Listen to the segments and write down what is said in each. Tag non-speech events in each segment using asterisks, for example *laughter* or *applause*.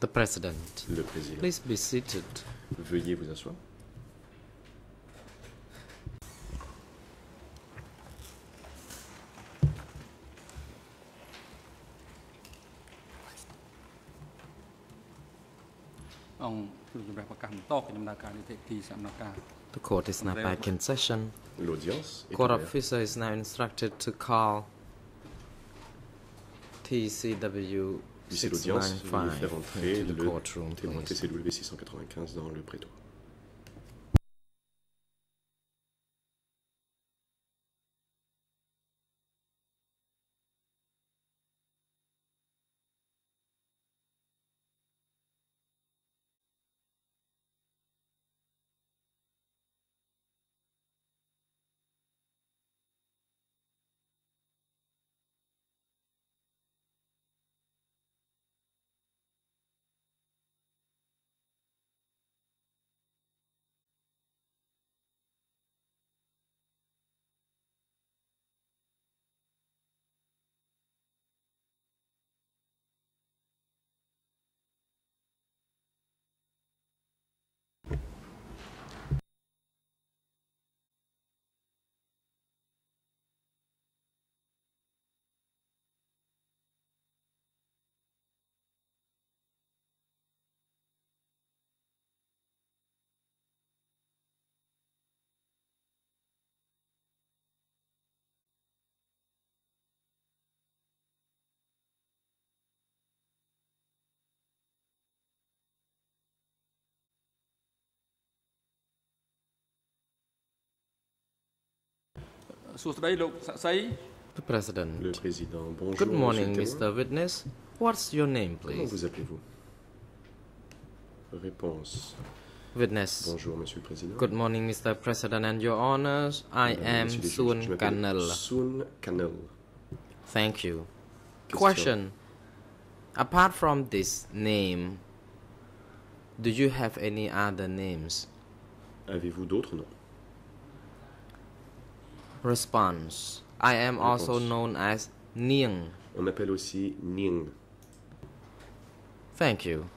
The President. Le Président. Please be seated. Veuillez vous asseoir. The court is now back in session. Court officer is now instructed to call TCW Huissier d'audience, veuillez faire 695 entrer into the le courtroom, témoin please. TCW 695 dans le prétoire. ။ សួស្តីលោកស័ក្តិសិទ្ធិ The President. Le Président, bonjour. Good morning, monsieur le Mr. Witness. What's your name, témoin. Comment please? vous appelez-vous Réponse. Witness. Bonjour, Monsieur le Président. Good morning, Mr. President and your honors. I Mesdames, am Messieurs les juges, Sun je m'appelle Kanal. Sun Kanel. Thank you. Question. Question. Apart from this name, do you have any other names? Avez-vous d'autres noms Response. I am also known as Ning. On m'appelle aussi Ning. Thank you.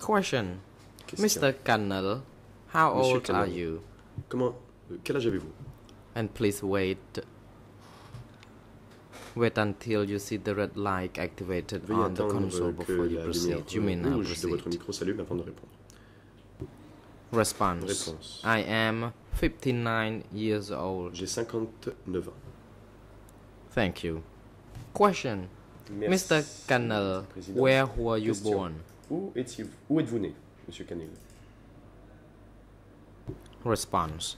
Question. Question. Mr. Kanal, how Monsieur old are you? Comment euh, Quel âge avez-vous And please wait. Wait until you see the red light activated Veuillez on the console que before you la proceed. You may now rouge de votre proceed. micro s'allume avant de répondre. Response. Réponse. I am 59 years old. J'ai 59 ans. Thank you. Question. Merci, Mr. Kanal, where were you Question. born? Où étiez-vous Où êtes-vous né, Monsieur Canel Response.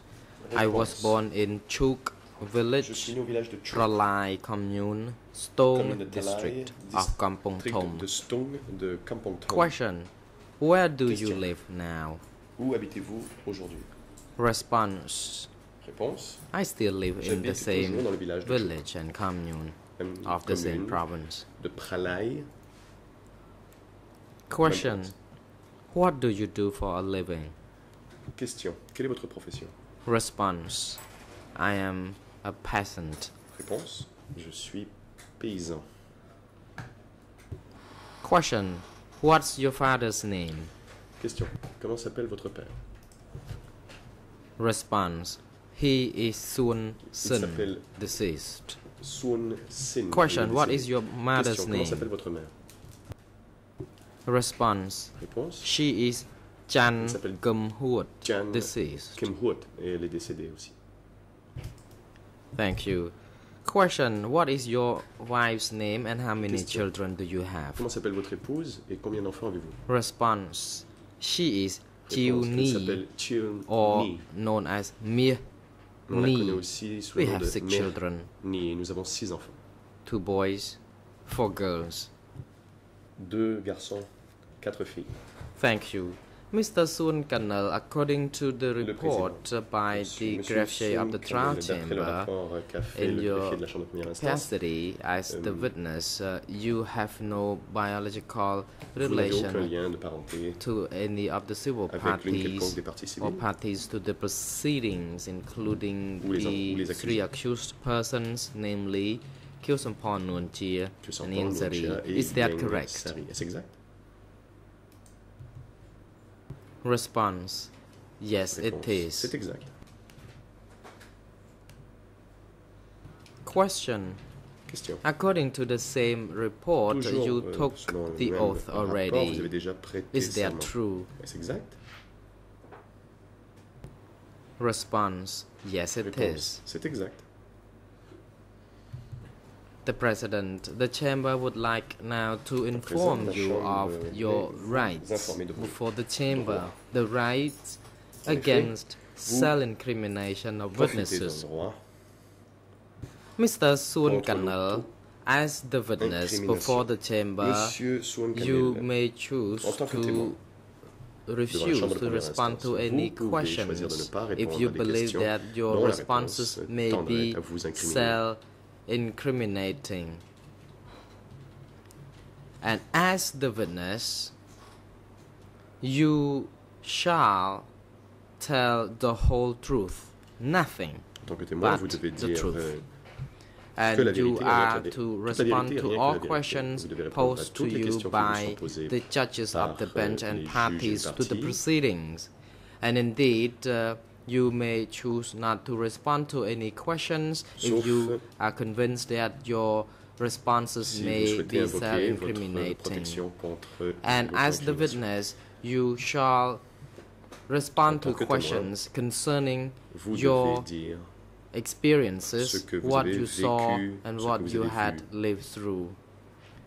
I was born in Chuk village, suis né au village de Chuk, Tralai commune, Stone commune de Talai, district of Kampong Thom. de Stong de Kampong Thom. Question. Where do you live now? Où habitez-vous aujourd'hui Response. Réponse I still live in the same village and commune même of the same province. de Pralay. Question. What do you do for a living? Question. Quelle est votre profession Response. I am a peasant. Réponse. Je suis paysan. Question. What's your father's name? Question. Comment s'appelle votre père Response. He is Sun Sin, deceased. Sun Sin. Question. What is your mother's Question. Name? Response. Réponse. She is Chan Kumhoot, Chan deceased. Kim Huot. Et elle est décédée aussi. Thank you. Question. What is your wife's name and how many Question. children do you have? Comment s'appelle votre épouse et combien d'enfants avez-vous Response. She is Chiu Ni or known as Mia On la connaît Ni. We have six children, Ni. Nous avons six enfants. two boys, four girls. Deux garçons, quatre filles. Thank you. Mr. Sun Kanal, according to the report by the greffier of the trial chamber, fait in your greffier de la chambre de première instance, capacity as the Euh, witness, uh, you have no biological vous n'avez aucun relation lien de parenté to any of the civil avec l'une quelconque parties or parties to the proceedings, including Ou les en- ou the three accused persons, namely Khieu Samphan sont and Ieng Sary. Is that correct? Sari. Est-ce exact? Response Yes, it is. C'est exact. Question Question. According to the same report, Toujours, you euh, took the oath rapport, already. prêté Is that true? Est-ce exact? Response Yes, it Réponse. is. C'est exact. The President, the Chamber would like now to inform you of your rights before the Chamber, the rights against self-incrimination of witnesses. Mr. Contre as the witness before the Chamber, you may choose en tant que to refuse to respond to any questions choisir de ne pas if you believe that your responses may be à self-incriminating. And as the witness, you shall tell the whole truth, nothing, En tant que témoin, but the truth. euh, and you vérité, rien que la are to respond to all questions Vous devez répondre à posed to you questions qui vous sont by the judges of the bench euh, and les juges et parties to the proceedings. And indeed, uh, you may choose not to respond to any questions if you are convinced that your responses si may be self-incriminating. And as the witness, you shall respond to témoin, questions concerning your experiences, ce que vous what you saw, and what you had lived through.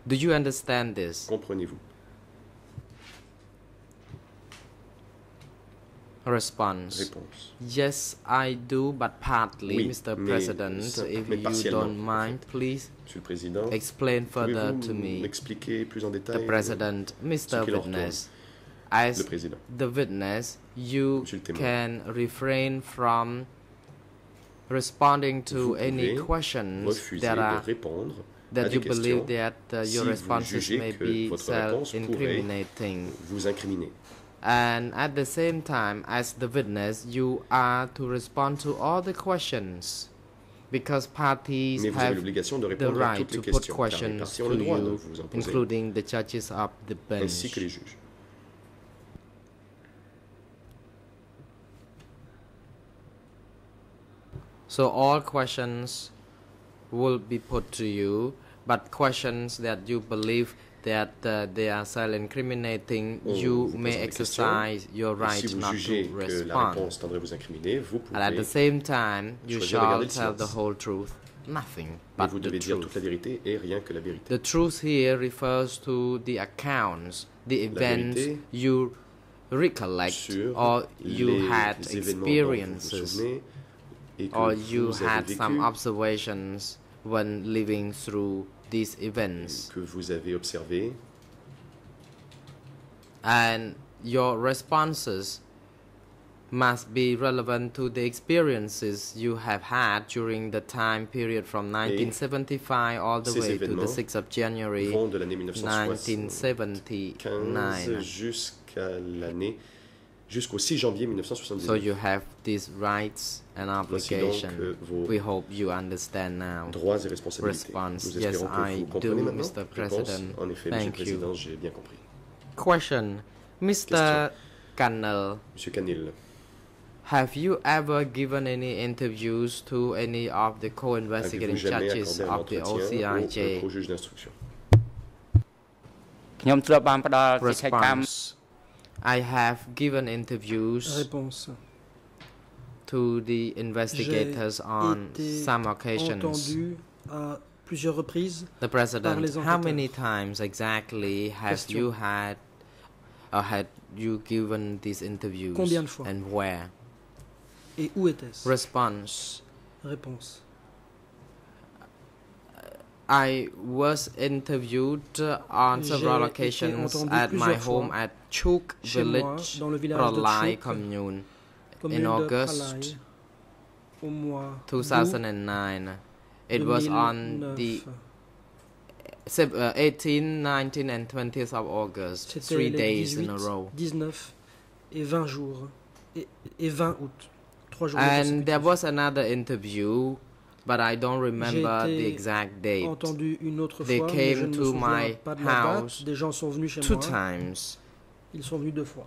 Do you understand this? comprenez-vous Response. Yes, I do, but partly, Oui, Mr. President. if you don't mind, please Monsieur le Président, explain further to me. plus en The President, Mr. Witness, as the witness, you Monsieur le témoin. can refrain from responding to any questions that are de répondre à that you believe that uh, your vous responses may be self-incriminating. And at the same time, as the witness, you are to respond to all the questions because parties Mais vous avez have l'obligation de the à right toutes to les put questions, car les parties ont to le droit de you, vous en poser, including the judges of the ainsi que les bench. juges. So all questions will be put to you, but questions that you believe that uh, they are self-incriminating, On you may exercise your right si not to respond. réponse vous incriminer, vous And at the same time, you shall tell the whole truth, nothing but vous the devez dire toute truth. la vérité et rien que la vérité. The truth here refers to the accounts, the events vérité you recollect or you had événements dont vous vous experiences souvenez et que or you had some observations when living through these events. que vous avez observé, And your responses must be relevant to the experiences you have had during the time period from 1975 all the way to the 6th of January vont de l'année 1975 1979 jusqu'à l'année jusqu'au 6 janvier So 1979. you have these rights and Voici donc obligations. euh, vos We hope you understand now. droits et responsabilités. Response. Nous Yes, espérons que I vous comprenez do, maintenant. Mr. Réponse. President. En effet, Thank Monsieur le you. Président, j'ai bien compris. Question. Mr. Kannel, Monsieur Canil, have you ever given any interviews to any of the avez-vous co-investigating jamais judges accordé un of the entretien au, OCIJ? au juge d'instruction ខ្ញុំធ្លាប់បានផ្ដល់កិច្ចកម្ម Response. I have given interviews Réponse. to the investigators on some occasions. Plusieurs reprises. The President, how many times exactly have Question. you had or had you given these interviews? Combien de fois? And where? Et où était-ce Response. Réponse. I was interviewed on several occasions at my home at Moi, village, dans le village Pralai commune, commune in August Pralai, au mois d'août 2009. It was on the sev- uh, 18, 19, and 20th of August, three days 18, in a row. 19 et 20 jours. Et, et 20 août. Trois jours And there was another interview but I don't remember the exact date. entendu une autre They fois, mais came to my pas de la house date. Des gens sont venus chez Two moi. times. Ils sont venus deux fois.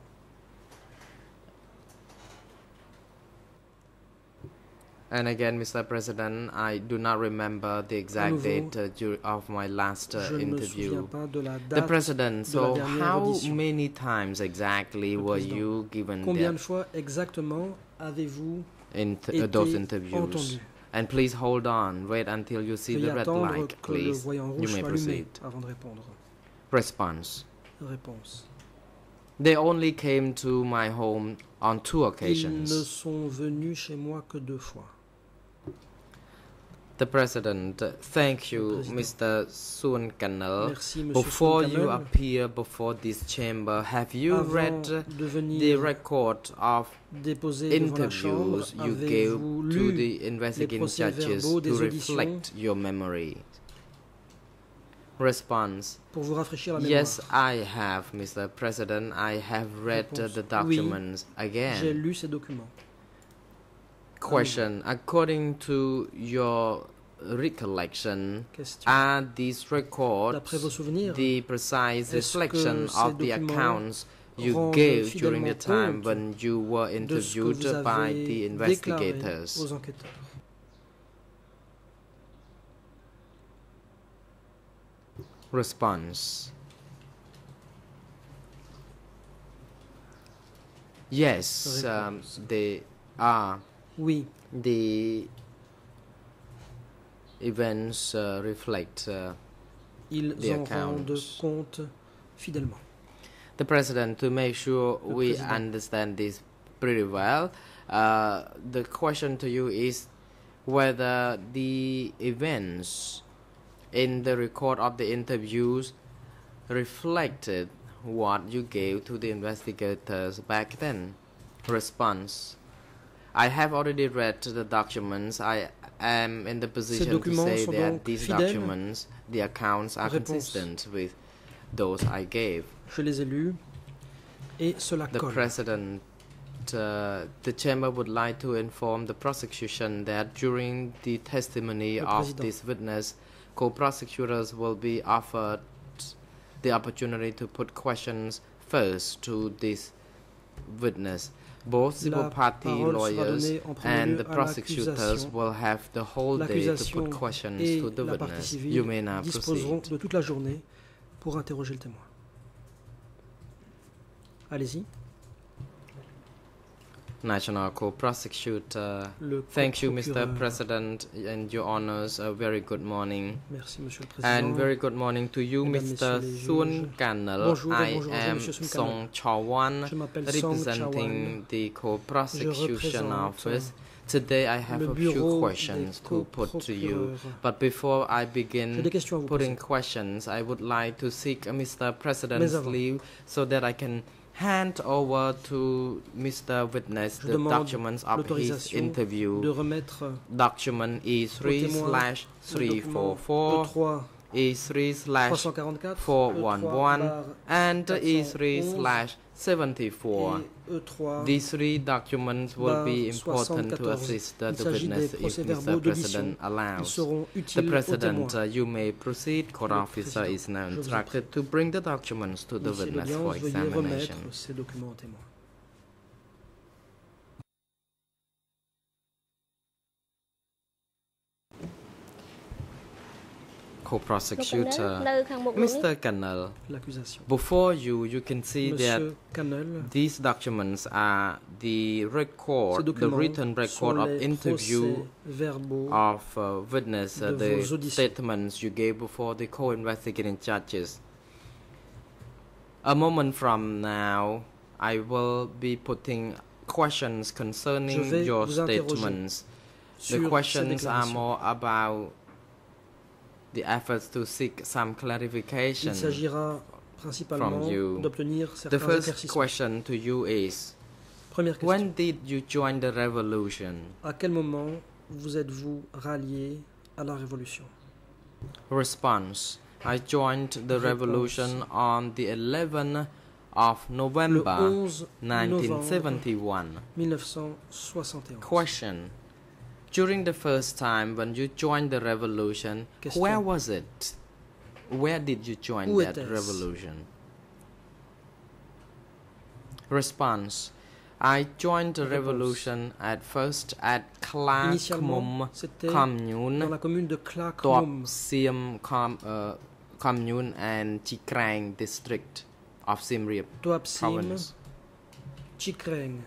And again, Mr. President, I do not remember the exact date uh, of my last uh, je ne me souviens interview. pas de la The date. President, so how audition. many times exactly Le were Président, you given Combien de fois exactement avez-vous in uh, those interviews? entendu? And please hold on, wait until you see the red light, please. You may proceed. avant de répondre. Response. Réponse. They only came to my home on two occasions. Ils ne sont venus chez moi que deux fois. The President, thank you, Mr. Sun. Before you appear before this chamber, have you read the record of déposer devant la chambre, interviews you gave to the investigating judges to reflect your memory? Response pour vous rafraîchir la mémoire Yes, I have, Mr. President. I have read Réponse, the oui, documents J'ai again. lu ces documents. Question According to your recollection, Question. are these records the precise reflection of the accounts you gave during the time when you were de ce que interviewed by the investigators? Response Yes, um, they are. Oui, The events uh, reflect. Uh, ils The en accounts. compte fidèlement. the president, to make sure Le we président. understand this pretty well, uh, the question to you is whether the events in the record of the interviews reflected what you gave to the investigators back then. Response I have already read the documents. I am in the position to say that these fidèles? documents, the accounts, are Réponse. consistent with those I gave. Je les ai lus et cela The colle. president, uh, the chamber would like to inform the prosecution that during the testimony of this witness, co-prosecutors will be offered the opportunity to put questions first to this witness. Both civil party lawyers donnée en premier and the prosecutors will have the whole day to put questions to the witness. You may now proceed. de toute la journée pour interroger le témoin. Allez-y. National co-prosecutor. Thank you, Mr. President, and your honors. A very good morning. Merci, Monsieur le And very good morning to you, Mesdames, Mr. Sun. Kanal. Bonjour I bonjour am Song Chorvoin, Je m'appelle Song representing Chorvoin. the co-prosecution office. Today I have a few questions to put to you. But before I begin putting questions, I would like to seek Mr. President's leave so that I can hand over to Mr. Witness Je the documents of his interview. de remettre Document E3 slash le document 344 E3 E3 slash 344 411 E3 and E3 slash 74. et E3 These three documents will be important to assist the witness if Mr. President allows. The President, uh, you may proceed. Court officer is now je vous en instructed to bring the documents to the witness for examination. co-prosecutor, Mr. Canel, before you, you can see Monsieur that Canel, these documents are the record, the written record of interview of uh, witness, uh, the statements you gave before the co-investigating judges. A moment from now, I will be putting questions concerning your statements. The questions are more about the efforts to seek some Il clarification. s'agira principalement d'obtenir The certains first éclaircissements. question to you is Première question. When did you join the revolution? À quel moment vous êtes-vous rallié à la révolution? Response I joined the Réponse. revolution on the 11th of Le November 11 novembre 1971. 1971. Question During the first time when you joined the revolution, Question. where was it? Where did you join that revolution? Response. I joined the revolution at first at Klakmum c'était dans commune, la commune de Tuap Klakmum, Siam com, uh, commune and Chikrang district of Siem Reap province. Chikreng,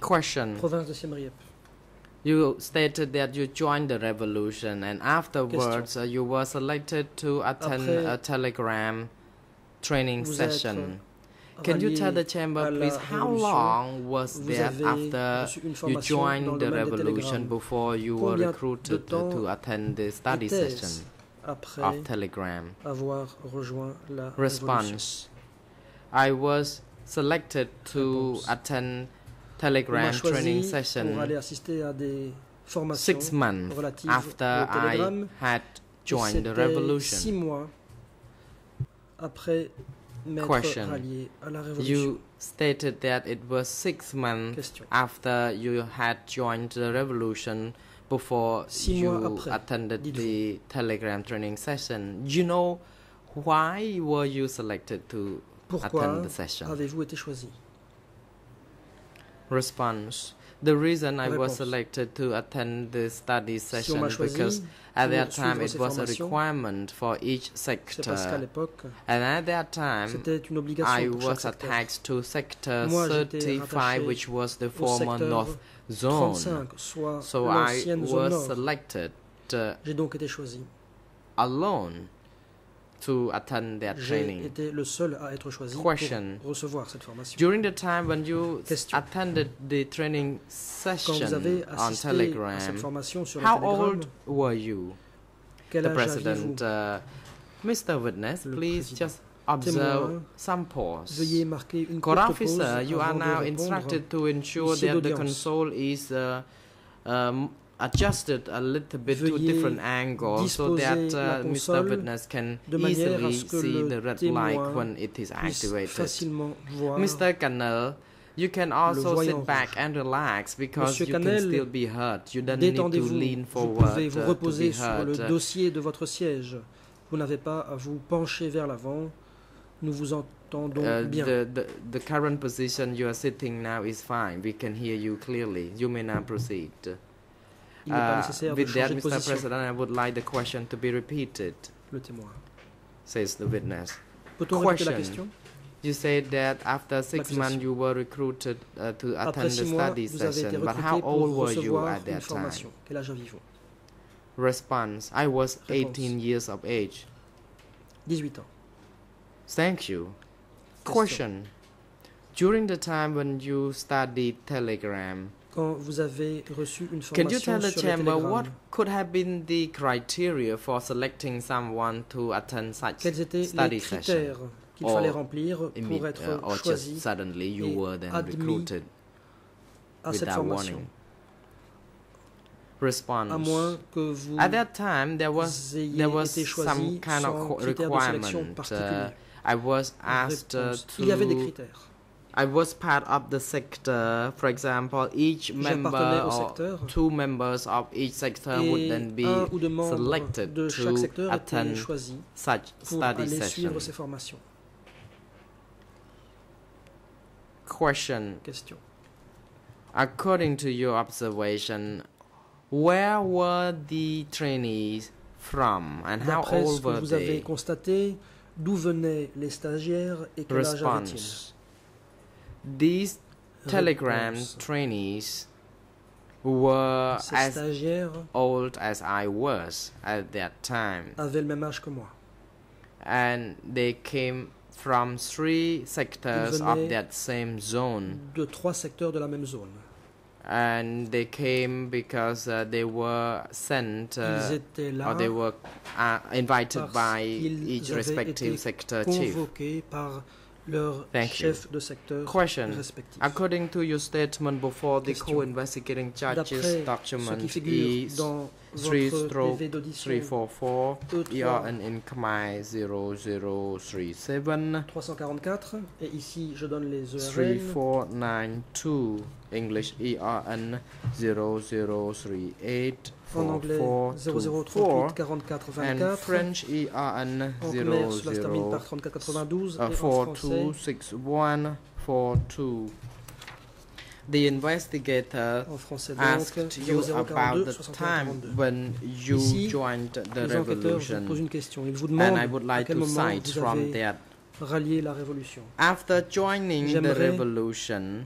Question. province de Siem Reap. You stated that you joined the revolution and afterwards uh, you were selected to attend Après, a telegram training session. Can you tell the chamber please how long was that after you joined the revolution before you were recruited to attend the study session of telegram? avoir rejoint la révolution. Response. I was selected to attend telegram training session pour aller assister à des formations six months after I had joined the revolution. six mois après m'être Question. rallié à la révolution. You stated that it was six months Question. after you had joined the revolution before Six you attended the telegram training session. You know why were you selected to Pourquoi attend the session? Avez-vous été choisi Response. The reason I was selected to attend the study session because at that time it was a requirement for each c'est parce qu'à sector. And at that time I was attached to sector 35 which was the former North Zone. So I was selected uh, J'ai donc été choisi. alone to attend their training. été le seul à être choisi Question. pour recevoir cette formation. During the time when you Question. attended the training Quand vous avez session on assisté à cette Telegram, formation sur how Telegram, old were you? quel The âge president, uh, Mr. Witness, Le please président. just observe some pause. Veuillez marquer une Court pause officer, you are now instructed to ensure that the console is uh, um, adjusted a little bit to different angles so that uh, Mr. Witness can easily see the red light when it is activated. Mr. Canel, you can also sit back and relax because Monsieur you can Canel, still be heard. You don't need to lean Vous forward pouvez vous uh, to be reposer sur le dossier de votre siège. Vous n'avez pas à vous pencher vers l'avant. Nous vous entendons Uh, bien. the, the the current position you are sitting now is fine. We can hear you clearly. You may now proceed. Il n'est pas Uh, with that, Mr. President, I would like the question to be repeated, Le témoin. says the witness. Peut-on répéter la Question. You said that after six months you were recruited uh, to attend the study vous avez été session, but how old were you at that time? Response: I was Réponse. 18 years of age. 18 ans. Thank you. Question. Question: During the time when you studied Telegram, Quand vous avez reçu une Can you tell the sur chamber what could have been the criteria for selecting someone to attend such quels étaient study les critères qu'il fallait remplir pour être uh, choisi suddenly you et were then recruited à cette formation warning? Response. À moins que vous At that time, there was ayez there was été some kind of sans co- critère de sélection requirement. particulier. Uh, I was asked uh, Réponse. Il y avait des to. critères. I was part of the sector. For example, each member or two members of each sector would then be un ou deux membres selected to attend such study aller session. suivre ces formations. Question. Question. According to your observation, where were the trainees from and how old were they? d'où venaient les stagiaires et quel âge avaient-ils. These telegram trainees were as old as I was at that time, avaient le même âge que moi. and they came from three sectors of that same zone. De trois secteurs de la même zone. and they came because uh, they were sent uh, or they were uh, invited by each respective sector chief. par leurs Thank you. de secteur Question. respectifs. According to your statement before the co-investigating judges document is 3 votre stroke PV d'audition 344 E3 ERN in Khmer 0037 344, et ici je donne les ERN 3492 English ERN 0038 en anglais 4424 0038 44 24. French ERN En khmer, cela se termine par 3492 uh, et en français 426142. The investigator En français donc asked you about the time when you joined the Les enquêteurs vous revolution, une question. Ils vous and I would like to cite from that. Rallié la révolution. After joining the revolution,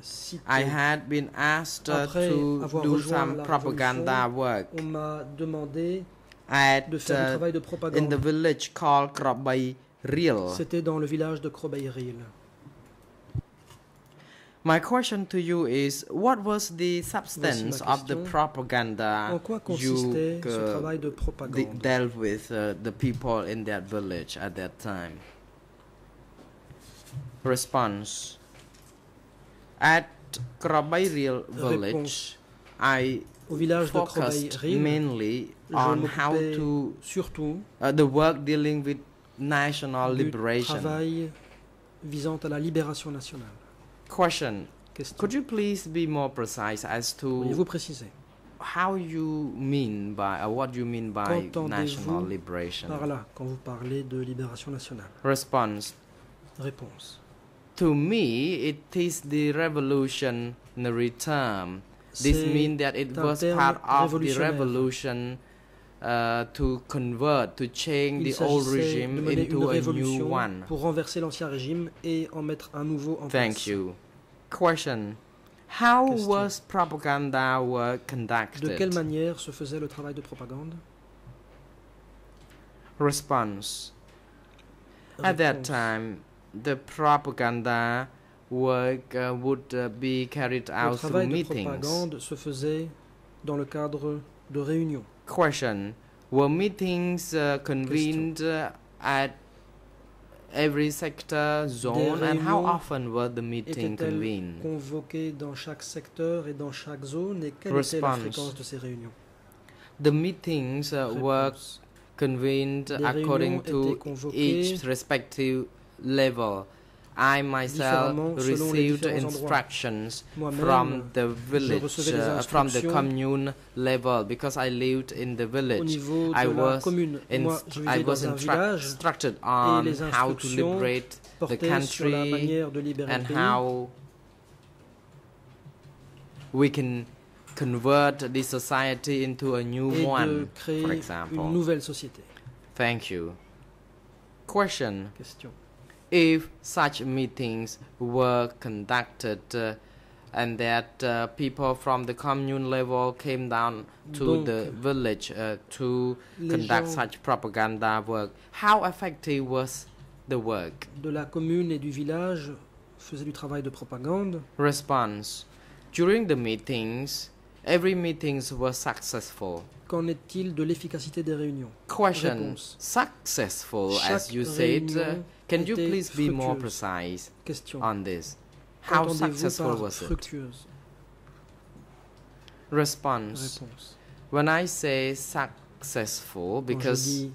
I had been asked to do some propaganda work On m'a demandé at de faire uh, travail de in the village called Krabay Real. C'était dans le village de Krobayril. My question to you is, what was the substance of the propaganda you ce uh, travail de de- dealt with uh, the people in that village at that time? Response. At village, I Au village de mainly je on how to surtout uh, the work dealing with national du liberation. travail visant à la libération nationale. Question. Question. Could you please be more precise as to Pourriez-vous préciser? how you mean by uh, what you mean by national liberation? par là quand vous parlez de libération nationale? Response. Réponse. To me, it is the revolutionary term. This C'est means that it was part of the revolution uh, to convert, to change the old regime into a new one. pour renverser l'ancien régime et en mettre un nouveau en Thank place. you. Question. How Question. was propaganda work conducted? De quelle manière se faisait le travail de propagande? Response. At that time, the propaganda work uh, would uh, be carried out through travail de meetings. propagande se faisait dans le cadre de réunions. Question: Were meetings uh, convened uh, at every sector zone, and how often were the meetings convened? convoquées dans chaque secteur et dans chaque zone et quelle était la Response. fréquence de ces réunions The meetings uh, were convened according to each respective level. I myself différemment selon les received instructions from the village, uh, from the commune level, because I lived in the village. I was. Moi, I was dans un instruct- village instructed on how to liberate the country manière de libérer and how we can convert the society into a new one, for example. nouvelle société. Thank you. Question. Question. If such meetings were conducted uh, and that uh, people from the commune level came down to Donc, the village uh, to conduct such propaganda work, how effective was the work? De la commune et du village faisaient du travail de propagande. Response During the meetings, every meetings was successful. Qu'en est-il de l'efficacité des réunions? Question Réponse. Successful, as Chaque you said. Can you please be more precise on this? How successful was it? Response. When I say successful, because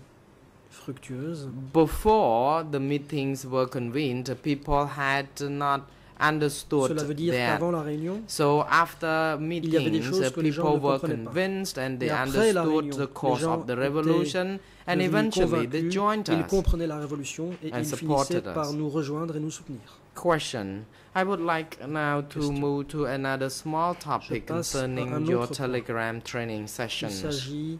before the meetings were convened, people had not understood cela veut dire qu'avant la réunion, So after y avait des meetings, choses uh, que les gens people ne were comprenaient pas. convinced and they après la understood réunion, the les course gens of the revolution and eventually they joined ils us. comprenaient la révolution et and ils finissaient supported us. par nous rejoindre et nous soutenir. Question. I would like now to move to another small topic concerning your. Telegram training Il sessions. s'agit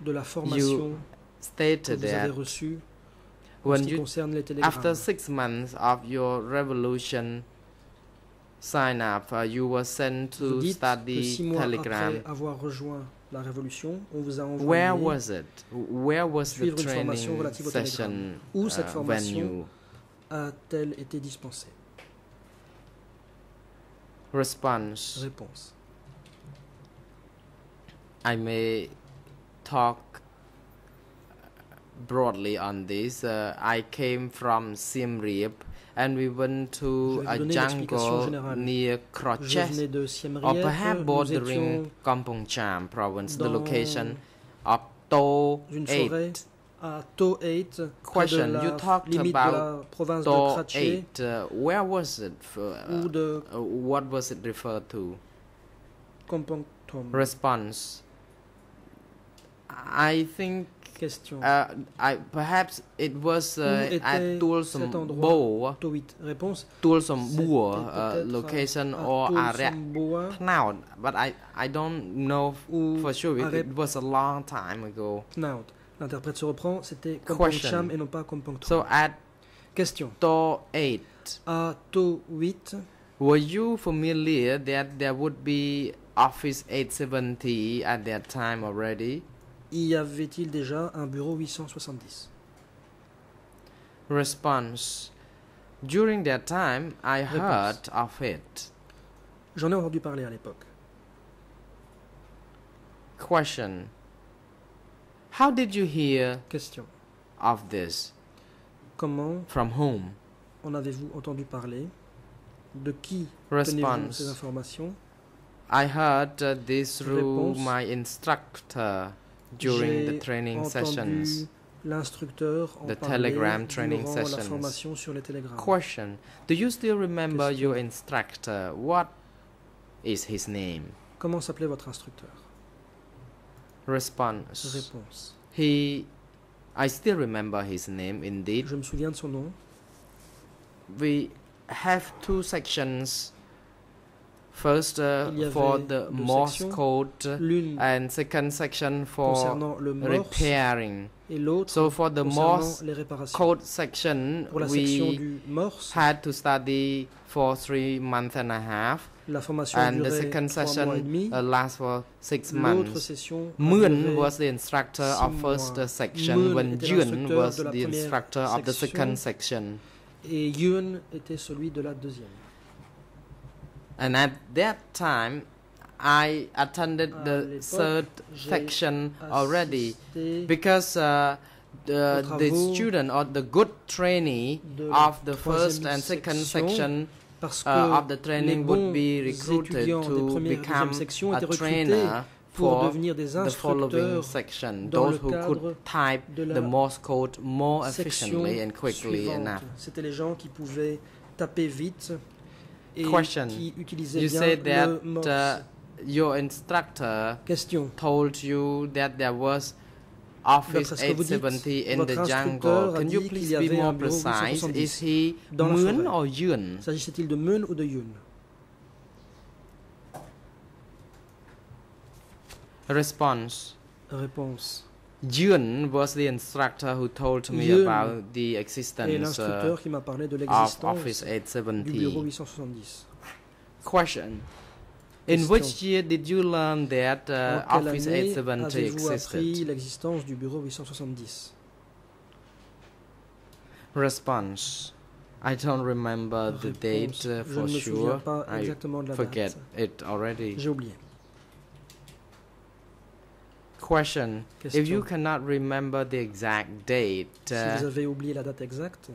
de la formation que Stated vous avez that reçue en ce when qui you concerne les télégrammes. After six months of your revolution sign up, uh, you were sent to dites que study six mois Telegram. après avoir rejoint la révolution, on vous a envoyé Where was it? Where was the suivre une formation training relative au session Où cette uh, formation venue? a-t-elle été dispensée Response. Réponse. I may talk broadly on this. Uh, I came from Siem Reap and we went to a vous donner l'explication jungle near Je Crotches venais de Siem or perhaps bordering Kampong Cham province, the location of To 8. To 8, Question, you talked about To 8. Uh, where was it? For, uh, uh, what was it referred to? Response. I think Question. uh, I perhaps it was uh, at était Tulsum cet To 8. Réponse Tulsum C'était uh, location à or Tolsomboa Cloud, but I I don't know for sure. It, it was a long time ago. Knaut. L'interprète se reprend, c'était Kompong Question. Cham et non pas Kompong So at Question. To 8, À To 8, were you familiar that there would be Office 870 at that time already? Y avait-il déjà un bureau 870 Response. During that time, I Réponse. heard of it. J'en ai entendu parler à l'époque. Question. How did you hear Question. of this? Comment From whom? en avez-vous entendu parler? De qui tenez-vous ces Response. informations? I heard uh, this through Réponse. my instructor during the training sessions. The Telegram training sessions. formation sur les. Question. Do you still remember Question. your instructor? What is his name? Comment s'appelait votre instructeur Response. Réponse. He I still remember his name indeed. Je me souviens de son nom. we have two sections. First, uh, for the Morse code, and second section for repairing. So for the Morse code section, Pour la section we du Morse, had to study for three months and a half, and the second trois mois et session uh, lasts for six months. Moon was the instructor of first uh, section, Moon when Jun was the instructor of the second section. et Yun était celui de la deuxième. And at that time, I attended the third section already because uh, the, the student or the good trainee of the first and second section section parce que uh, of the training would be recruited to become a trainer for the following section. Those who could type the Morse code more efficiently and quickly enough. C'était les gens qui pouvaient taper vite et Question. qui You bien said that le Morse. uh, your instructor Question. told you that there was Office D'après ce que vous dites, 870 in the jungle. Can you please be more precise? Is he Moon or Yun? S'agissait-il de Mun ou de Yun Response. Réponse. Yun was the instructor who told me Yun about the existence uh, l'instructeur qui m'a parlé de of Office du 870. 870. Question. In Question. which year did you learn that uh, Office année 870 avez-vous existed? l'existence du bureau 870 Response. I don't remember the date uh, for ne me souviens sure. I forget date. it already. J'ai oublié. Question. Question. If you cannot remember the exact date, si uh, vous avez oublié la date exacte,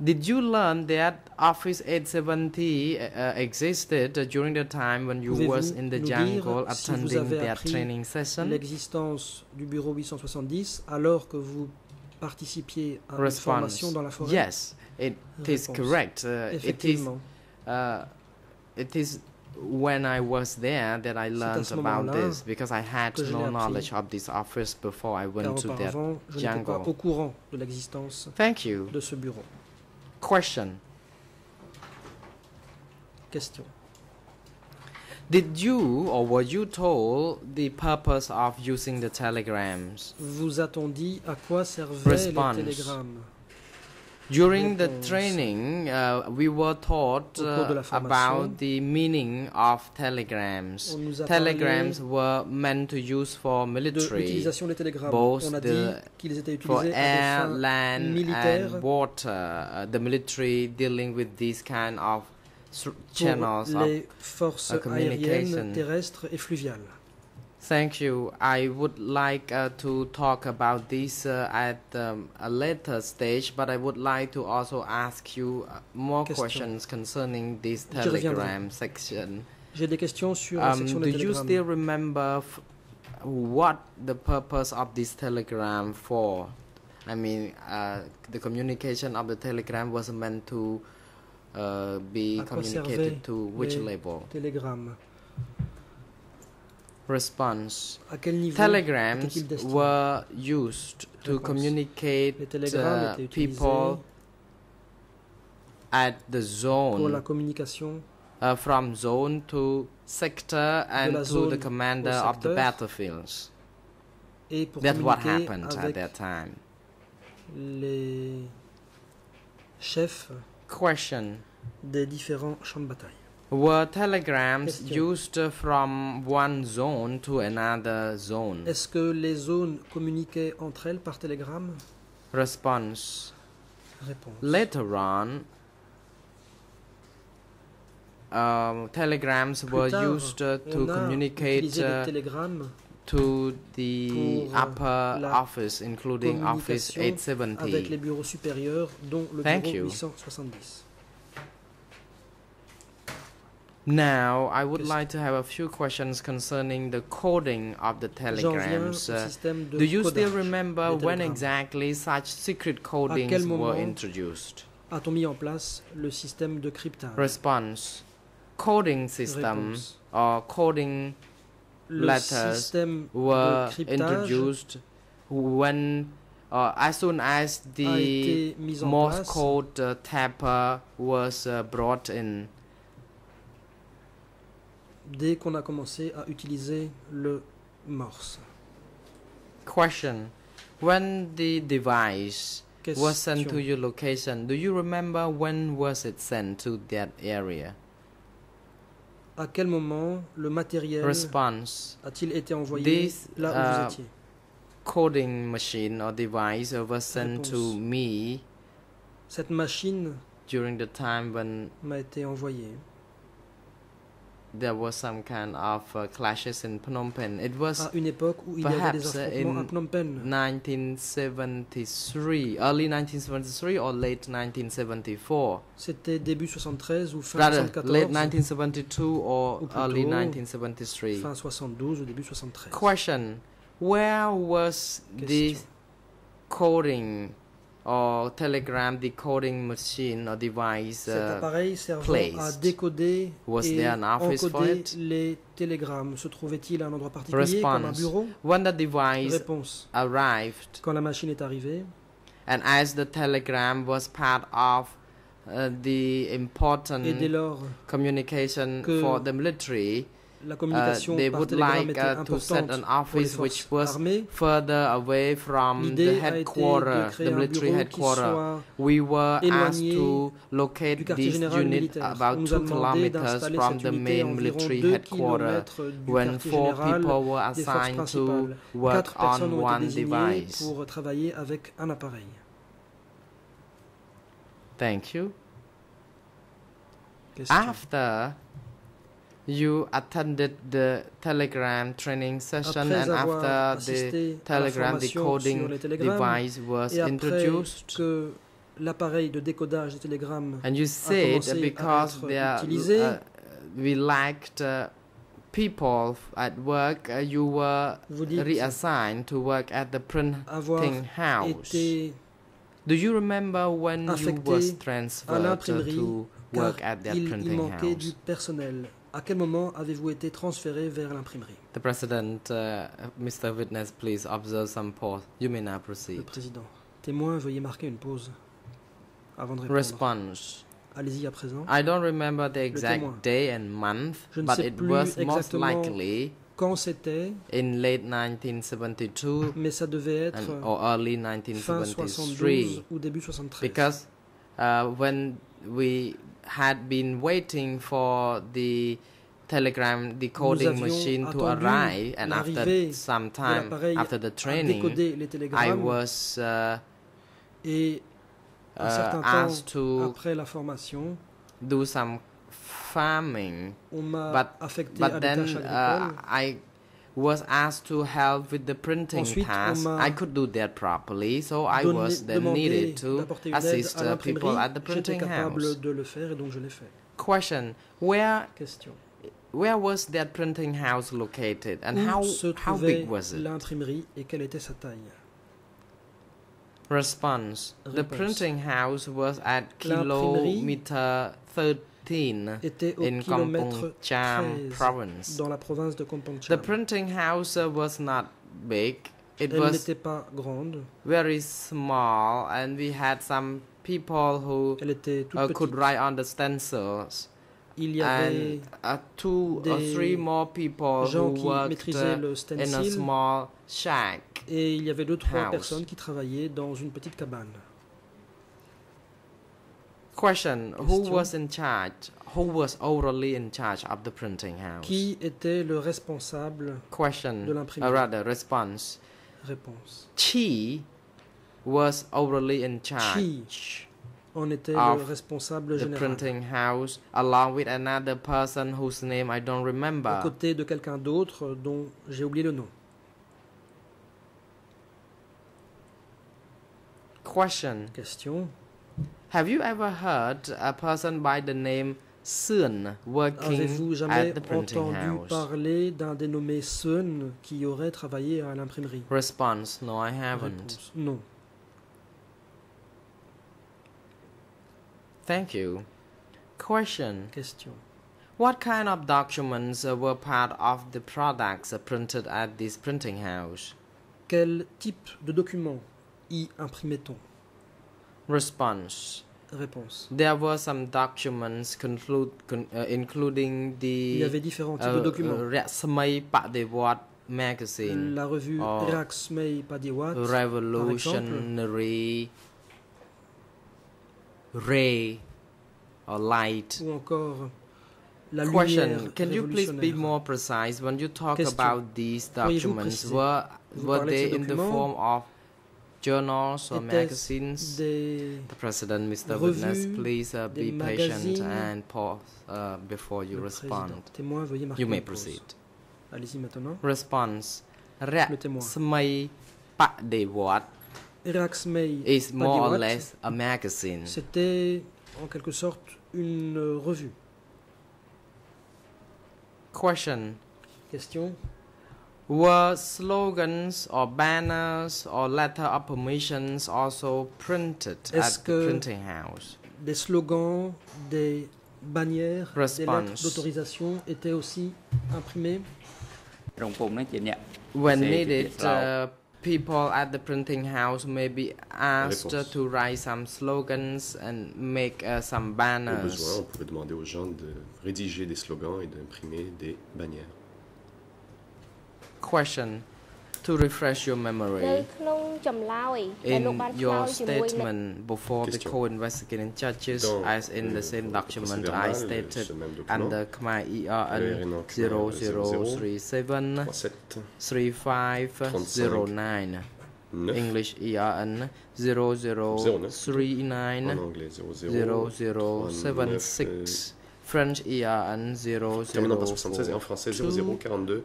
did you learn that Office 870 uh, existed uh, during the time when you was in the jungle si attending appris training session? l'existence du bureau 870 alors que vous participiez à une formation dans la forêt? Yes, it is Réponse. correct. Uh, it is. Effectivement. Uh, it is when I was there that I learned about this because I had no knowledge of this office before I went to that. auparavant, je n'étais pas jungle. au courant de l'existence Thank you. de ce bureau. Question. Question. Did you or were you told the purpose of using the telegrams? Vous à quoi servaient Response. les télégrammes During the training, uh, we were taught Au cours de uh, about the meaning of telegrams. On nous a Telegrams were meant to use for military, both the- dit qu'ils étaient for air, à des fins land, and water. Uh, the military dealing with these kind of channels of uh, communication. et. Thank you. I would like uh, to talk about this uh, at um, a later stage, but I would like to also ask you uh, more Question. questions concerning this telegram section. J'ai des questions sur Um, section do you still remember what the purpose of this telegram for? I mean, uh, the communication of the telegram was meant to uh, be À quoi servaient communicated to which level? Télégrammes. Response. À quel niveau Telegrams were used to Réponse. communicate Les télégrammes uh, people at the pour la zone communication uh, from zone to sector and la to zone the commander of the battlefields. et pour That's what happened at that time. les chefs Question. des différents champs de bataille. Were telegrams used from one zone to another zone? Est-ce que les zones communiquaient entre elles par télégramme? Response. Réponse. Later on, um, telegrams Plus were tard, used uh, to communicate utilisé les uh, télégrammes to the pour, euh, upper office, including Office communication avec les 870. bureaux supérieurs, dont le Thank bureau you. 870. Now, I would like to have a few questions concerning the coding of the telegrams. Uh, do you still remember when exactly such secret codings were introduced? A-t-on mis en place le système de cryptage Response. Coding system Réponse. or coding Le letters were introduced when uh, as soon as the été mis en Morse place code uh, tapper was uh, brought in. Dès qu'on a commencé à utiliser le Morse. Question. When the device was sent to your location, do you remember when was it sent to that area? À quel moment le matériel a-t-il été envoyé This, là où uh, vous étiez? Coding machine or device was sent to Réponse. me Cette machine during the time when m'a été envoyée there was some kind of uh, clashes in Phnom Penh. It was à une époque où il y avait des perhaps, uh, affrontements in à Phnom Penh. 1973, early 1973 or late 1974. C'était début 73 ou fin Rather, 74, late 1972 or plutôt, early 1973. fin 72 ou début 73. Question Where was this Question. coding or telegram decoding machine or device Cet uh, appareil servant à décoder Was et there an office for encoder it? les télégrammes. Se trouvait-il à un endroit particulier comme un bureau? When the device Réponse. arrived Quand la machine est arrivée, and as the telegram was part of uh, the important et dès lors communication que for the military, uh, communication they would like uh, to set an office which was armées, further away from the l'idée a été de headquarter, créer the military bureau qui headquarter. soit We were asked to locate this unit about two kilometers from the main military 2 headquarter km du when four people were assigned to work on one device. pour travailler avec un appareil. Thank you. Question. After you attended the telegram training session and after the assisté à la telegram decoding sur les télégrammes device was introduced, l'appareil de décodage des télégrammes and you said because there uh, we lacked uh, people at work, uh, you were reassigned to work at the printing house. Do you remember when you was transferred to work at that printing house? À quel moment avez-vous été transféré vers l'imprimerie? The President, uh, Mr. Witness, please observe some pause. You may now Le proceed. président. Témoin, veuillez marquer une pause avant de répondre. Response. Allez-y à présent. I don't remember the exact day and month, Je ne but sais it plus was most likely Quand c'était, in late 1972 mais ça devait être and, or early fin 72 1973 ou début 73. because uh, when we had been waiting for the telegram decoding machine to arrive and after some time after the training I was uh, et uh, certain asked to après la formation, do some farming But- but then uh. I was asked to help with the printing Ensuite, task, I could do that properly, so I was then needed to d'apporter une aide assist uh, people at the printing house. de le faire et donc je fait. Question: Where Question. where was that printing house located, and Où how how big was it? l'imprimerie et quelle était sa taille Response: The printing house was at kilometer 13 était au in kilomètre Kampong Cham 13 province. dans la province de The printing house uh, was not big. It Elle n'était pas grande, very small, and we had some people who elle était toute uh, could write on the stencils. Il y avait And uh, two or three more people gens who qui worked maîtrisaient uh, le in a stencil small shack. et il y avait deux trois house. personnes qui travaillaient dans une petite cabane. Question: Who Question. was in charge? Who was overally in charge of the printing house? Qui était le responsable Question. de l'imprimerie rather, response. Réponse. Chi was overly in charge En était le responsable the général. printing house, along with another person whose name I don't remember. côtés de quelqu'un d'autre dont j'ai oublié le nom. Question: Question. Have you ever heard a person by the name Sun working at the printing entendu house? parler d'un dénommé Sun qui aurait travaillé à l'imprimerie Response: No, I haven't. Réponse. Non. Thank you. Question: Question. What kind of documents uh, were part of the products uh, printed at this printing house? Quel type de documents y imprimait-on Response: Réponse. There were some documents conclude, con, uh, including Il y the avait différents types uh, de documents. uh, Padewat magazine, La revue. Raxmei Padiwat, Revolutionary Ray or Light. ou encore La Question: Can you please be more precise when you talk Question. about these documents? Were were they in the form of journals or magazines. The President, Mr. Witness, please uh, be patient and pause uh, before you respond. Témoin, you may proceed. Allez-y maintenant. Response. Reaksmei Padewat is more or less a magazine. C'était en quelque sorte une revue. Question. Question. Were slogans or banners or letter of permissions also printed at the printing house? Des slogans, des bannières, Response. des lettres d'autorisation étaient aussi imprimées? When needed, uh, people at the printing house may be asked to write some slogans and make uh, some banners. Au besoin, on pouvait demander aux gens de rédiger des slogans et d'imprimer des bannières. Question. To refresh your នៅ memory. ក្នុងចម្លើយដែលលោក In បានឆ្លើ your យជាមួយនឹង statement before the Question. co-investigating judges, Dans as in the le same procès document I verbal, stated ce même document, under Khmer le ERN RNO Khmer 0037 37, 3509, 9, English ERN 0039 en anglais 00, 0076, French ERN 0 Terminant et en français 0042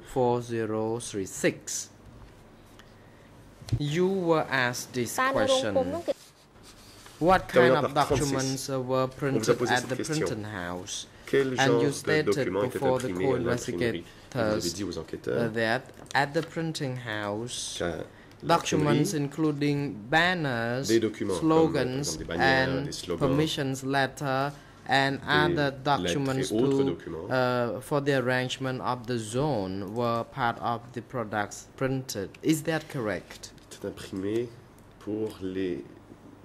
You were asked this question. What kind of documents were printed at the printing house? Quel genre and you stated before the co-investigators uh, that at the printing house, documents including banners, slogans, bannières, and slogans, permissions letter and other documents to, uh, for the arrangement of the zone were part of the products printed. Is that correct? C'est imprimé pour les,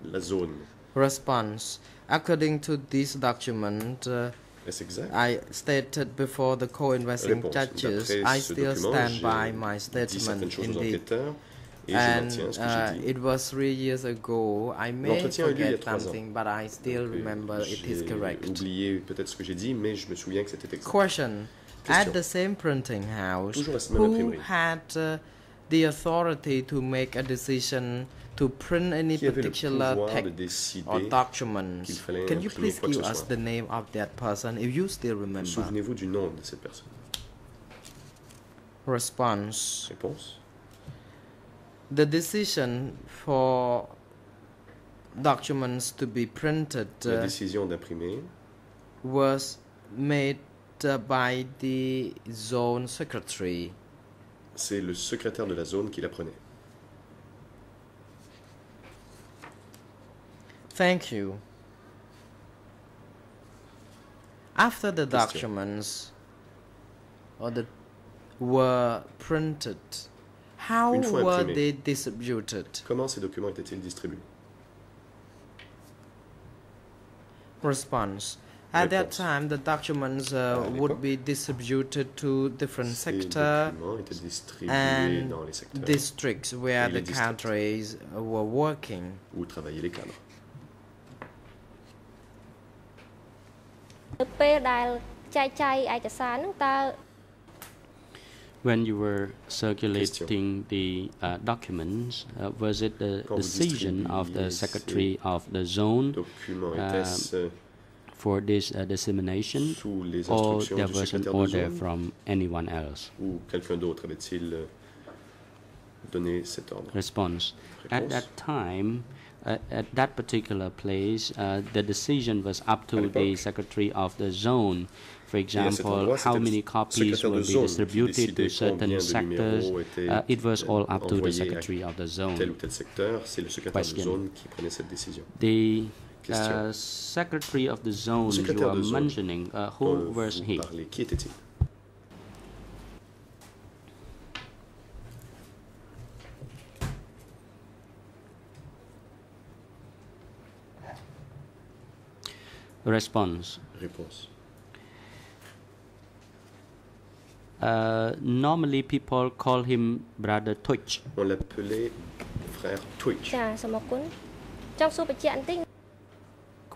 la zone. Response. According to this document, uh, exact I stated before the co-investing judges, I still stand by my statement certaines choses in aux the enquêteurs et je and maintiens ce que uh, it was three years ago. I may L'entretien a eu lieu il y a forget something, but I still Donc, euh, remember it is correct. oublié peut-être ce que j'ai dit, mais je me souviens que c'était exact. Question: At the same printing house, Toujours la même who had uh, the authority to make a decision to print any Qui avait le particular text or documents? Can you please give us the name of that person if you still remember? Souvenez-vous du nom de cette personne. Response Réponse. The decision for documents to be printed La uh, décision d'imprimer was made uh, by the zone secretary. c'est le secrétaire de la zone qui la prenait. Thank you. After the Question. documents or the were printed, how Une fois were imprimés. they distributed? Comment ces documents étaient-ils distribués Response. At that Réponse. time, the documents uh, À would l'époque, be distributed to different Ces sectors documents étaient distribués and dans les secteurs districts where Et les the districts. cadres uh, were working. où travaillaient les cadres. នៅពេលដែលចែកចាយឯកសារហ្នឹងតើ when you were circulating the uh, documents, uh, was it the decision of the secretary of the zone Documents Euh, for this uh, dissemination, or there was an order from anyone else? ou quelqu'un d'autre avait-il euh, donné cet ordre Response. At that time, uh, at that particular place, uh, the decision was up to the secretary of the zone. For Et à cet example, how many copies will be distributed to certain sectors. Uh, it was all up to the secretary of the tel zone. ou tel secteur. C'est le secrétaire de Question. zone qui prenait cette décision. The uh, secretary of the zone you are mentioning, uh, who was he? qui était-il Response. Réponse. Uh, normally, people call him Brother Twitch. On l'appelait frère Twitch. ចាសូមអរគុណចង់សួរបញ្ជាក់បន្តិច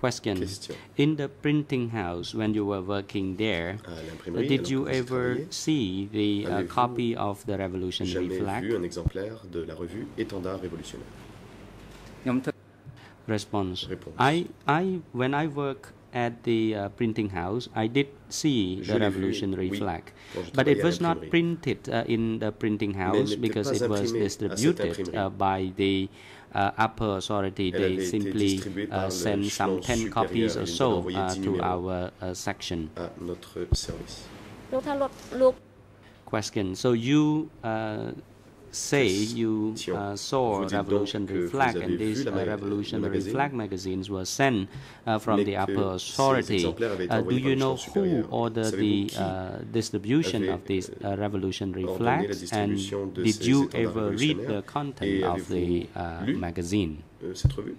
Question. Question. In the printing house, when you were working there, À uh, l'imprimerie, did alors you que vous y ever travailliez, see the uh, Avez-vous copy of the revolutionary jamais flag? vu un exemplaire de la revue Étendard révolutionnaire ខ្ញុំធ្វើ Response. Réponse. I, I, when I work at the uh, printing house, I did see the revolutionary flag, but it was not printed uh, in the printing house because it was distributed uh, by the uh, upper authority. They simply uh, sent some 10 copies or so uh, to our section. Question. So you say you uh, saw revolutionary flag, and these uh, revolutionary flag magazines were sent uh, from the upper authority. exemplaires avaient été Uh, do you know who ordered the uh, distribution of these revolutionary flags, and did you ever read the content of the uh, magazine? Euh, revue?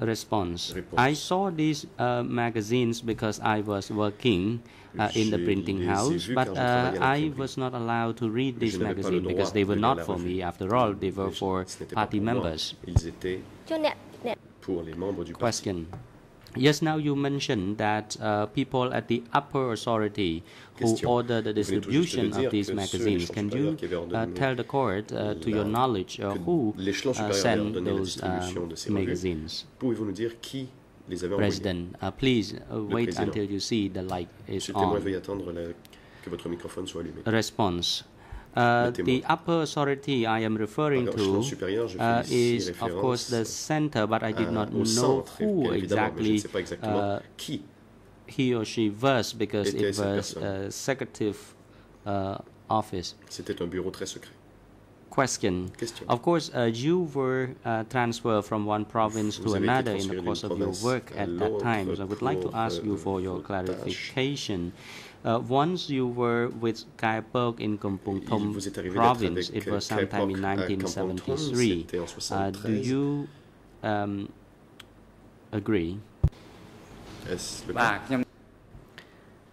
Response. I saw these uh, magazines because I was working uh, in the printing house, but uh, I was not allowed to read this magazine because they were not for me. After all, they were for party members. Question. Yes, now you mentioned that uh, people at the upper authority who order the distribution of these magazines, can you uh, tell the court, uh, to your knowledge, who sent uh, those magazines? Pouvez-vous nous dire qui les avait envoyés President, uh, please uh, wait président. until you see the light is Monsieur le témoin, on. la- que votre microphone soit allumé. Response. Uh, the upper authority I am referring to uh, is, of course, the center, but I did not know who bien évidemment, mais je ne exactly sais pas exactement uh, he or she was because it was a executive uh, office. C'était un bureau très secret question. question. Of course, uh, you were uh, transferred from one province to another in the course of your work at that time. So I would like to ask you for your clarification. Uh, once you were with Kai in Kampong Thom province, it was sometime in 1973. Uh, do you um, agree?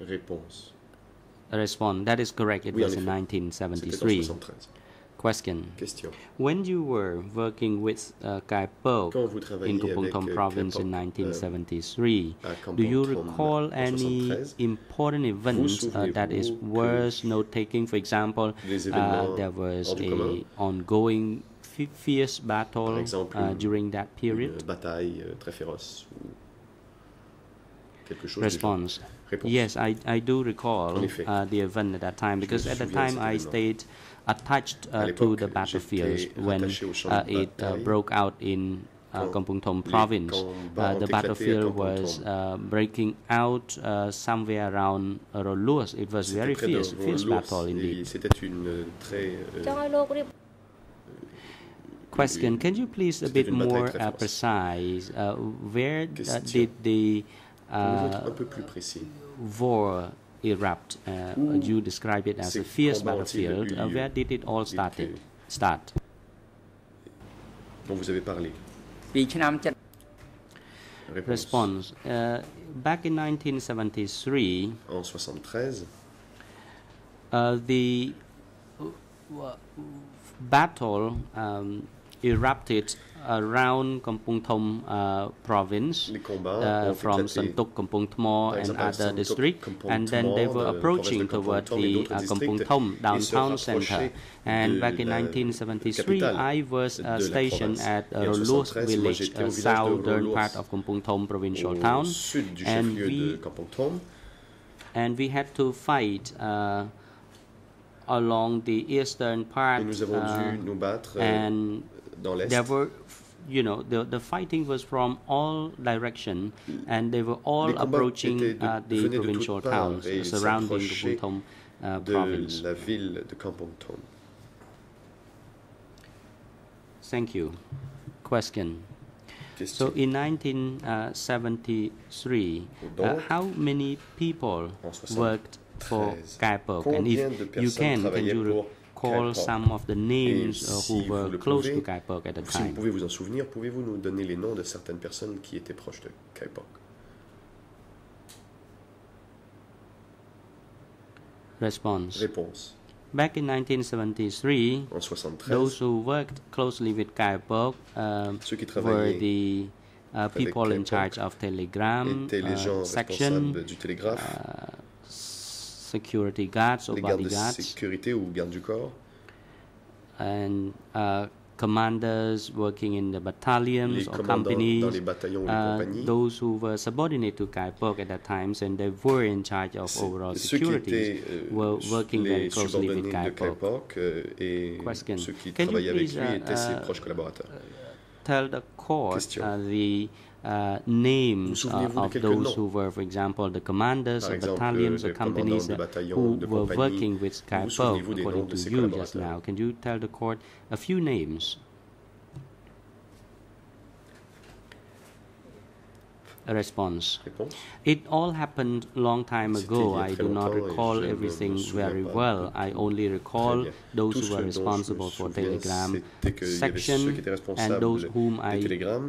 Response. Respond. That is correct. It oui, was in 1973. 73. Question. Question. When you were working with uh, Kai in travaillez Thom euh, province Kai in euh, 1973, à Kampong do you recall any important events uh, that is worth note taking? For example, uh, there was a ongoing fi- fierce battle exemple, uh, during that period. Euh, très féroce. chose. Response. Yes, I, I do recall uh, the event at that time because at the time I stayed attached uh, to the battlefields when uh, it uh, broke out in uh, Kampong Thom province. Uh, the battlefield was uh, breaking out uh, somewhere around Roluas. It was very fierce, fierce battle indeed. Question, can you please a bit more precise? where did the war erupt. Uh, hmm. you describe it as a fierce battlefield. Uh, where did it all started, start? Dont vous avez parlé. Response. Uh, back in 1973, en 73, uh, the uh, battle um, erupted around Kampong Thom uh, province. uh, from Santuk, Kampong Thmor, and other districts, and then they were approaching toward Kampong Thom et the uh, Kampong Thom downtown center. And back in 1973, I was uh, stationed at Rolus village, a de southern part of Kampong Thom provincial town, and we- and we had to fight uh, along the eastern part. nous avons uh, dû nous battre euh, and dans l'est. there were you know the the fighting was from all direction and they were all approaching de- uh, the venaient de toutes provincial towns uh, surrounding the Buntom uh, province. la ville de thank you. Question. So in 1973 uh, how many people worked for Ke Pauk and if you can can you pour recall Kaipok? some of the names uh, si who vous were le close to pouvez, Kaipok at the Si vous time. pouvez vous en souvenir, pouvez-vous nous donner les noms de certaines personnes qui étaient proches de Kaipok response. Réponse. Back in 1973, En 73, those who worked closely with um, ceux qui were travaillaient the uh, people in Kaipok charge of Telegram étaient les uh, section, du télégraphe, uh, security guards or les gardes de bodyguards, sécurité ou gardes du corps, and uh, commanders working in the battalions les or commandants dans companies. les bataillons les Uh, compagnies, those who were subordinate to Ke Pauk at that time, and they were in charge of overall security, étaient euh, were working very les closely with Ke Pauk. Euh, et Question. ceux qui Can travaillaient avec please, lui uh, étaient ses uh, proches collaborateurs. tell the court uh, the uh, names uh, of those who were, for example, the commanders of battalions or companies uh, who were working with Vous Ke Pauk, souvenez-vous des noms according to you just now. Can you tell the court a few names? A response. It all happened long time ago. il y a I do not recall je ne me everything very well. I only recall those who were dont je me responsible for Telegram c'était qu'il y avait section ceux qui étaient and those whom I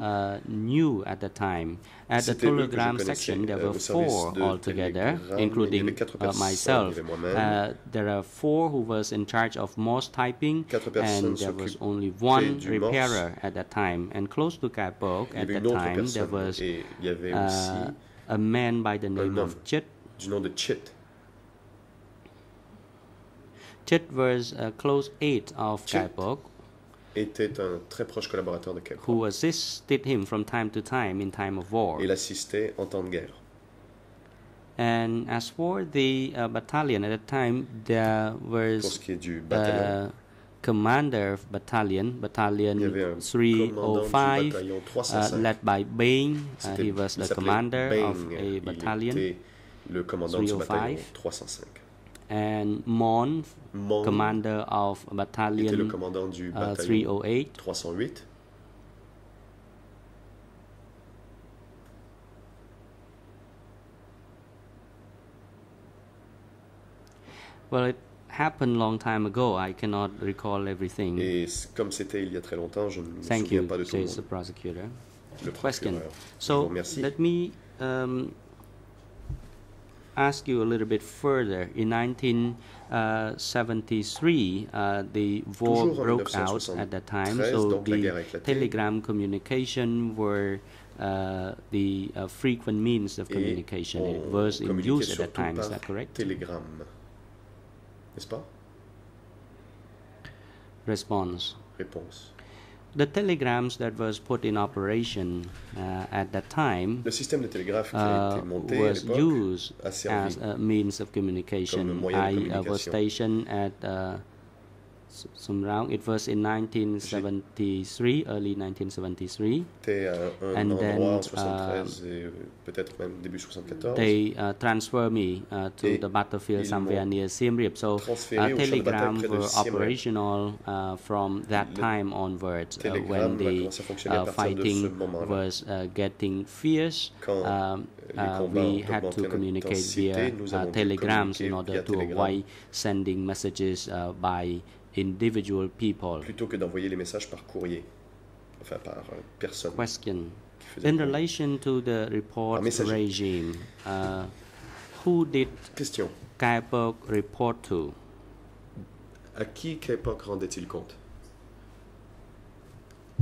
uh, knew at the time. At the C'était eux que je Telegram section, there euh, were four altogether, Telegram. Il y including uh, myself. il y avait moi-même. Uh, there are four who was in charge of Morse typing, and there was only one repairer at that time. And close to Ke Pauk at that time, there was et il y avait uh, a man by the name of. Chit. du nom de Chit. Chit was a close aide of Chit. Ke Pauk, était un très proche collaborateur de who assisted him from time to time in time of war. Il assistait en temps de guerre. And as for the uh, battalion, at that time there Pour ce was qui est du bataillon, a commander of battalion, battalion il y avait un commandant du 305, bataillon uh, 305. led by Bain. Uh, he was il the commander of a Il battalion. était le commandant du 305. bataillon 305. And Mon, Mon commander of était le battalion commandant du uh, 308. 308. Well, it happened long time ago. I cannot recall everything. Et comme c'était il y a très longtemps, je ne me Thank souviens you, pas de tout le says the prosecutor. Le Question. procureur. Je vous So let me um, ask you a little bit further. In 1973, uh, the war broke out at that time, so the guerre a éclaté. telegram communication were uh, the uh, frequent means of communication. It was in use at that time. Is that correct? Telegram. N'est-ce pas Response. Réponse. The telegrams that was put in operation uh, at that time Le système de télégraphe qui a uh, été monté à was used as a means of communication. I was stationed at uh, Sumrao. It was in 1973, early 1973. était à un And then, en 73 et peut-être même début 74. They uh, transferred me uh, to the battlefield somewhere near Siem Reap. So uh, au champ de bataille telegrams were operational uh, from that time onwards uh, when the commencé à fonctionner à uh, partir de ce fighting was uh, getting fierce. Um, uh, we had to communicate via uh, telegrams in order to avoid sending messages uh, by individual people. Plutôt que d'envoyer les messages par courrier, enfin par euh, personne. Question. In relation to the report regime, uh, who did Question. Kaipok report to? À qui Kaipok rendait-il compte?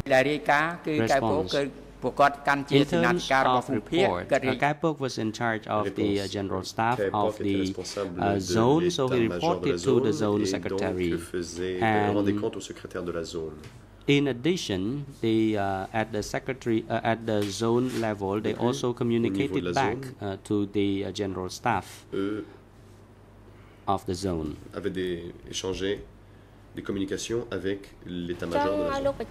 La réca que Kaipok ពោ Response. គឺពួកគាត់កាន់ជា In សេនាធិ terms ការរបស់ of ភូមិភាគ report, គាត់រា uh, យ Kaiberg was in charge of the uh, Réponse. general staff Kaiberg of était the responsable uh, de zone, so he l'état-major de reported la to the zone zone et secretary. donc faisait, euh, rendait And compte au secrétaire de la zone. in addition, the uh, at the secretary uh, at the zone level, they plus, also au niveau communicated de la back zone, uh, to the uh, general staff Eux of the zone. avaient des, échangé des communications avec ច l'état-major ង់ de la ឲ្យលោក zone.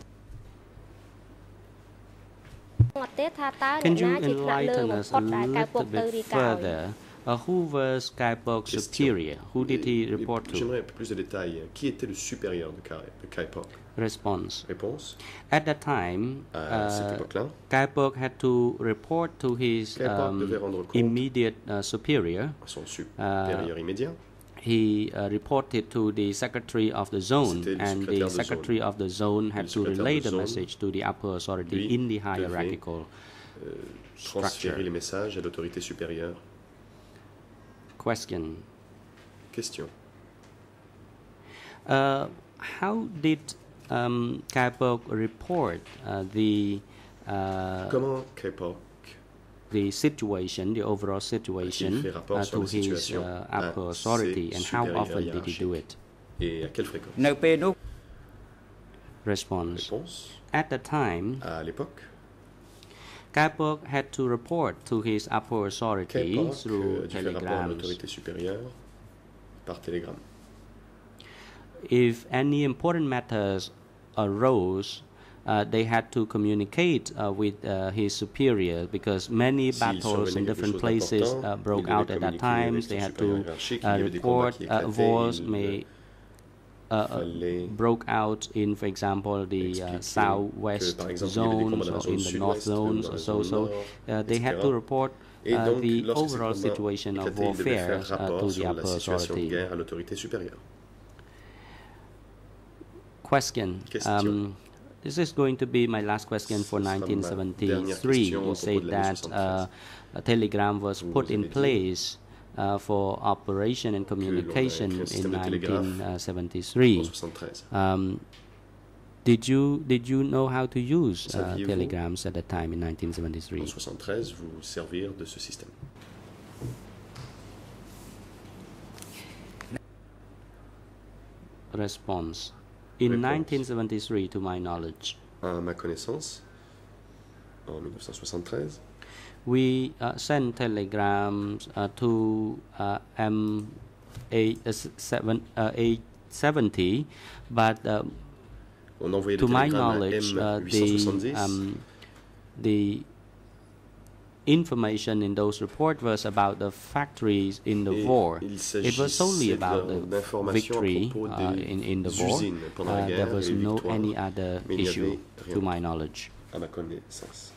Can you enlighten us a little bit further? Uh, who was Ke Pauk's superior? Who did he report to? Response. At that time, uh, had to report to his um, immediate uh, superior. He uh, reported to the secretary of the zone, and the secrétaire de zone. secretary of the zone had to relay the message to the upper authority in the hierarchical structure. les messages à l'autorité supérieure. Question. Question. Uh, how did um, report uh, the uh, Comment the situation, the overall situation uh, to his uh, upper authority and how often did he do it? Response. At the time, Ke Pauk had to report to his upper authority through telegrams. If any important matters arose uh, they had to communicate uh, with uh, his superior because many battles in different places uh, broke out at that time. They had to uh, Il y avait des combats report uh, wars may uh, uh, broke out in, for example, the uh, southwest que, par exemple, il y avait des combats zones or in the north zones or so. So uh, they had to report uh, the overall situation of éclataient, il devait warfare uh, to the upper authority. guerre à l'autorité supérieure. Question. Question. Um, this is going to be my last question for Ce sera ma dernière 1973. You propos said that uh, a telegram was put in place uh, for operation and communication créé un système in de télégraphe En 1973. Um, did you did you know how to use uh, telegrams at the time in En 1973? 73, vous servir de ce système. Response. In Réponse. 1973, to my knowledge, À ma connaissance, en 1973, we uh, sent telegrams uh, to uh, M870, uh, but uh, to my knowledge, uh, the, um, the information in those reports was about the factories in the Et war. It was solely about the victory uh, in, in the war. usines pendant la Uh, there was no victoires, any other mais il n'y issue, to my knowledge. à ma connaissance.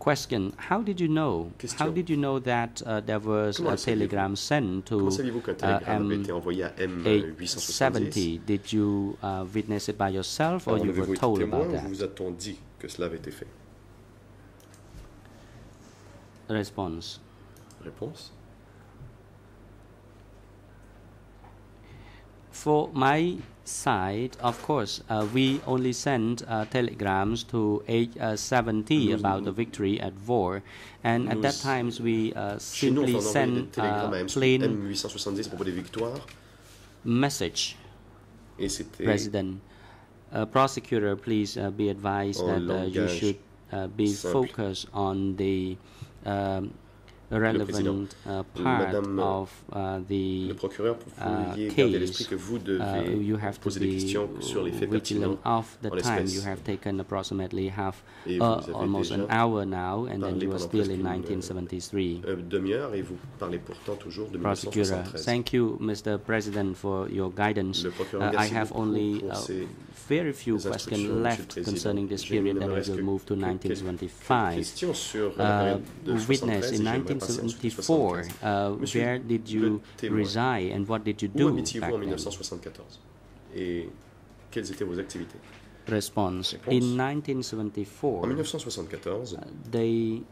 Question: How did you know? How did you know that uh, there was a telegram sent to Comment uh, M été envoyé à M870 Did you uh, witness it by yourself, or Alors, you were told témoin about ou that? vous a-t-on dit que cela avait été fait? Response: Réponse. For my side, of course, uh, we only sent uh, telegrams to H70 Nous- about the victory at war, and at that Nous- times we uh, nous, simply télégrammes uh, plain M870 à propos des victoires. message President. Uh, prosecutor, please be advised that you should be simple. focused on the um, relevant uh, part Madame, of uh, the uh, vouliez garder à case, que vous you have to poser des be questions sur les faits vigilant of the time. You have taken approximately half, almost an hour now, and then you are still in euh, 1973. euh, demi-heure et vous parlez pourtant toujours de Prosecutor, 1973. thank you, Mr. President, for your guidance. I have only uh, very few questions left concerning this period, then me will move to quelques- 1975. questions sur la Uh, witness, in j'aimerais passer ensuite au 1974, uh, where did you reside and what did you do back then? 1974 Et quelles étaient vos activités Response. In En 1974, 1974, they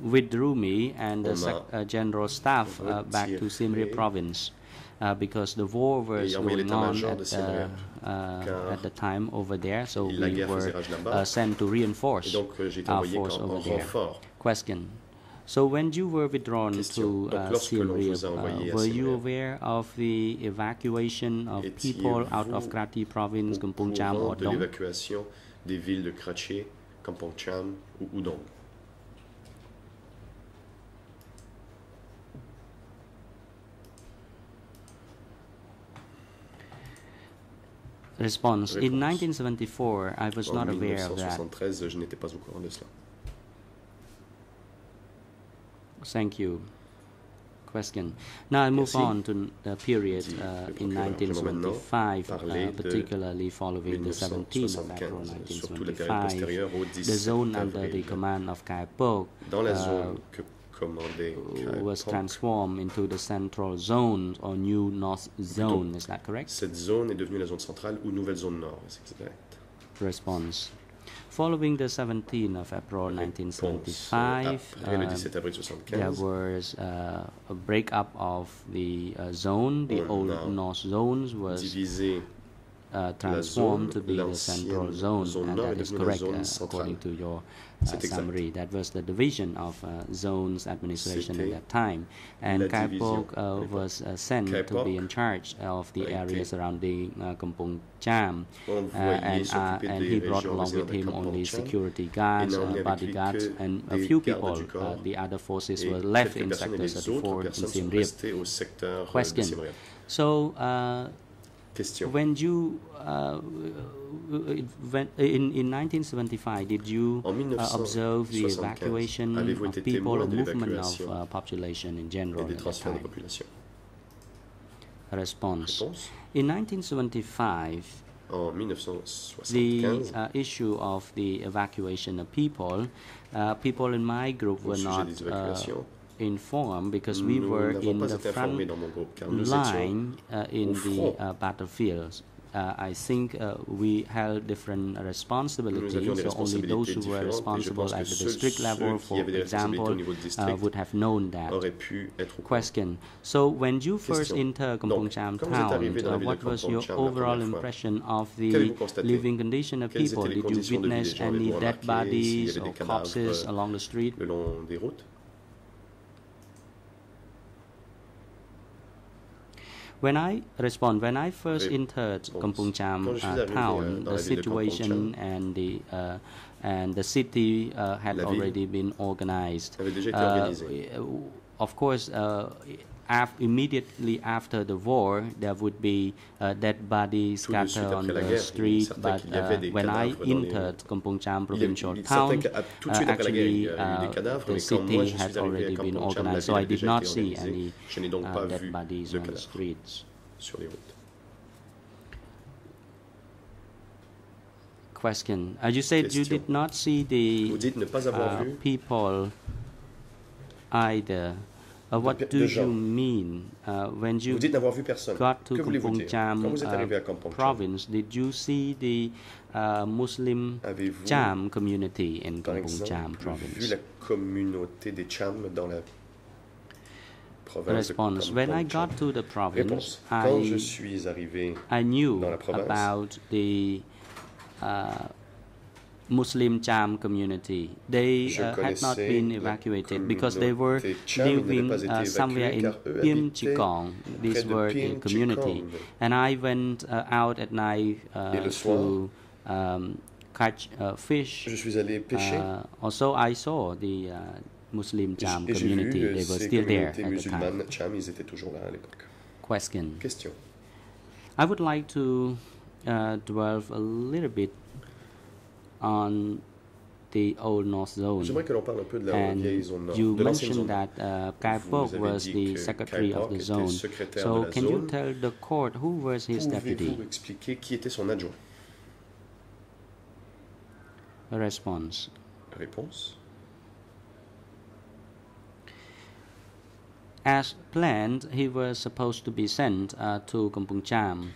withdrew me and the On sec- m'a uh, general staff uh, back to Siem Reap province uh, because the war was going on at, de uh, uh, at the time over there. So we were uh, sent to reinforce donc our force en, over en there. renfort. Question. So when you were withdrawn Question. to uh, lorsque Siem l'on Reap, vous a envoyé uh, were you aware of the evacuation of people out of Kratie province, Kampong Cham or Dong? des villes de Kratché, Kampong Cham ou Udong. Response. In 1974, I was not aware of that. je n'étais pas au courant de cela. Thank you. Question. Now I move Merci. on to the period uh, in procureur. J'aimerais maintenant 1975, uh, particularly following the 17th of April 1975, surtout la période 1975. postérieure au The zone under the command of Ke Pauk uh, was transformed into the central zone or new north zone. Is that correct? cette zone est devenue la zone centrale ou nouvelle zone nord, c'est exact. Response. Following the 17th of April Réponse. 1975, Après le uh, 17 avril there 75, was uh, a breakup of the uh, zone. The On old North zones was divisé uh, transformed to be the central zone, and that is correct uh, according to your uh, summary. That was the division of uh, zones administration at that time, and la Kai division Pok uh, was uh, sent Kai to be in charge of the area surrounding uh, Kampong Cham. And, uh, and he brought along with him only security guards, uh, emmené avec lui bodyguards, and a few people. Uh, the other forces were left in sector les autres 34 in Siem Reap. restées au secteur euh, Question. So, uh, Question. when you uh, when, in in 1975, did you uh, observe the evacuation of people or movement of uh, population in general at that time? Response. Réponse. In 1975, En the uh, issue of the evacuation of people, uh, people in my group were not uh, évacuations, informed because we were in the front informés dans mon groupe car nous étions line uh, in the uh, battlefields. Uh, I think uh, we held different responsibilities. So only those who were différentes et je responsible at the district level, for avaient des responsabilités example, uh, would have known that. auraient pu être au courant. Question. So when you first entered Kampong Cham quand vous êtes town, arrivé dans la uh, what was your overall impression of the living condition of people? Did you conditions de vie des witness any dead remarqué s'il y bodies or corpses euh, along the street? le long des routes When I respond, when I first entered Kampong Cham Quand je suis uh, town, the la ville de Kampong situation and the uh, and the city uh, had already been organized. avait déjà été Uh, of course, uh, af- immediately after the war, there would be uh, dead bodies Tout de suite scattered on the guerre, street. But qu'il y avait uh, when I cadavres dans les entered Kampong Cham provincial il town, qu'à tout de uh, guerre, actually y a eu des uh, the city had suis arrivé à already been Kampong Cham, la organized, so I did not see any Je n'ai donc uh, dead bodies on the streets. sur les routes. Question. Uh, you said you did not see the Vous dites ne pas avoir uh, people either. Uh, what pe- do de you mean uh, when you Vous dites n'avoir vu personne. got to Que Kampong Cham Quand vous êtes uh, arrivé à Kampong Cham, province? Did you see the uh, Muslim Cham community in Cham exemple vu province? la communauté des Cham dans la province Response. When I got to the province, Réponse. Quand je I I knew province, about the uh, Muslim Cham community. They uh, had not been evacuated because they were communauté Cham, ils n'avaient living uh, somewhere in car eux Piem habitaient Chikong. These were the community. And I went uh, out at night uh, Et le soir, to um, catch uh, fish. Je suis allé pêcher Uh, also, I saw the uh, Muslim Cham j- et j'ai vu community. euh, They were still there at the time. Cham, ils étaient toujours là à l'époque. Question. Question. I would like to uh, dwell a little bit on the old North Zone. J'aimerais que l'on parle un peu de la And vieille zone nord, you de l'ancienne zone mentioned that uh, Kai Vous was the secretary of the zone. So can you tell the court who was his deputy? Pouvez-vous expliquer qui était son adjoint Response. Réponse. As planned, he was supposed to be sent uh, to Kampong Cham.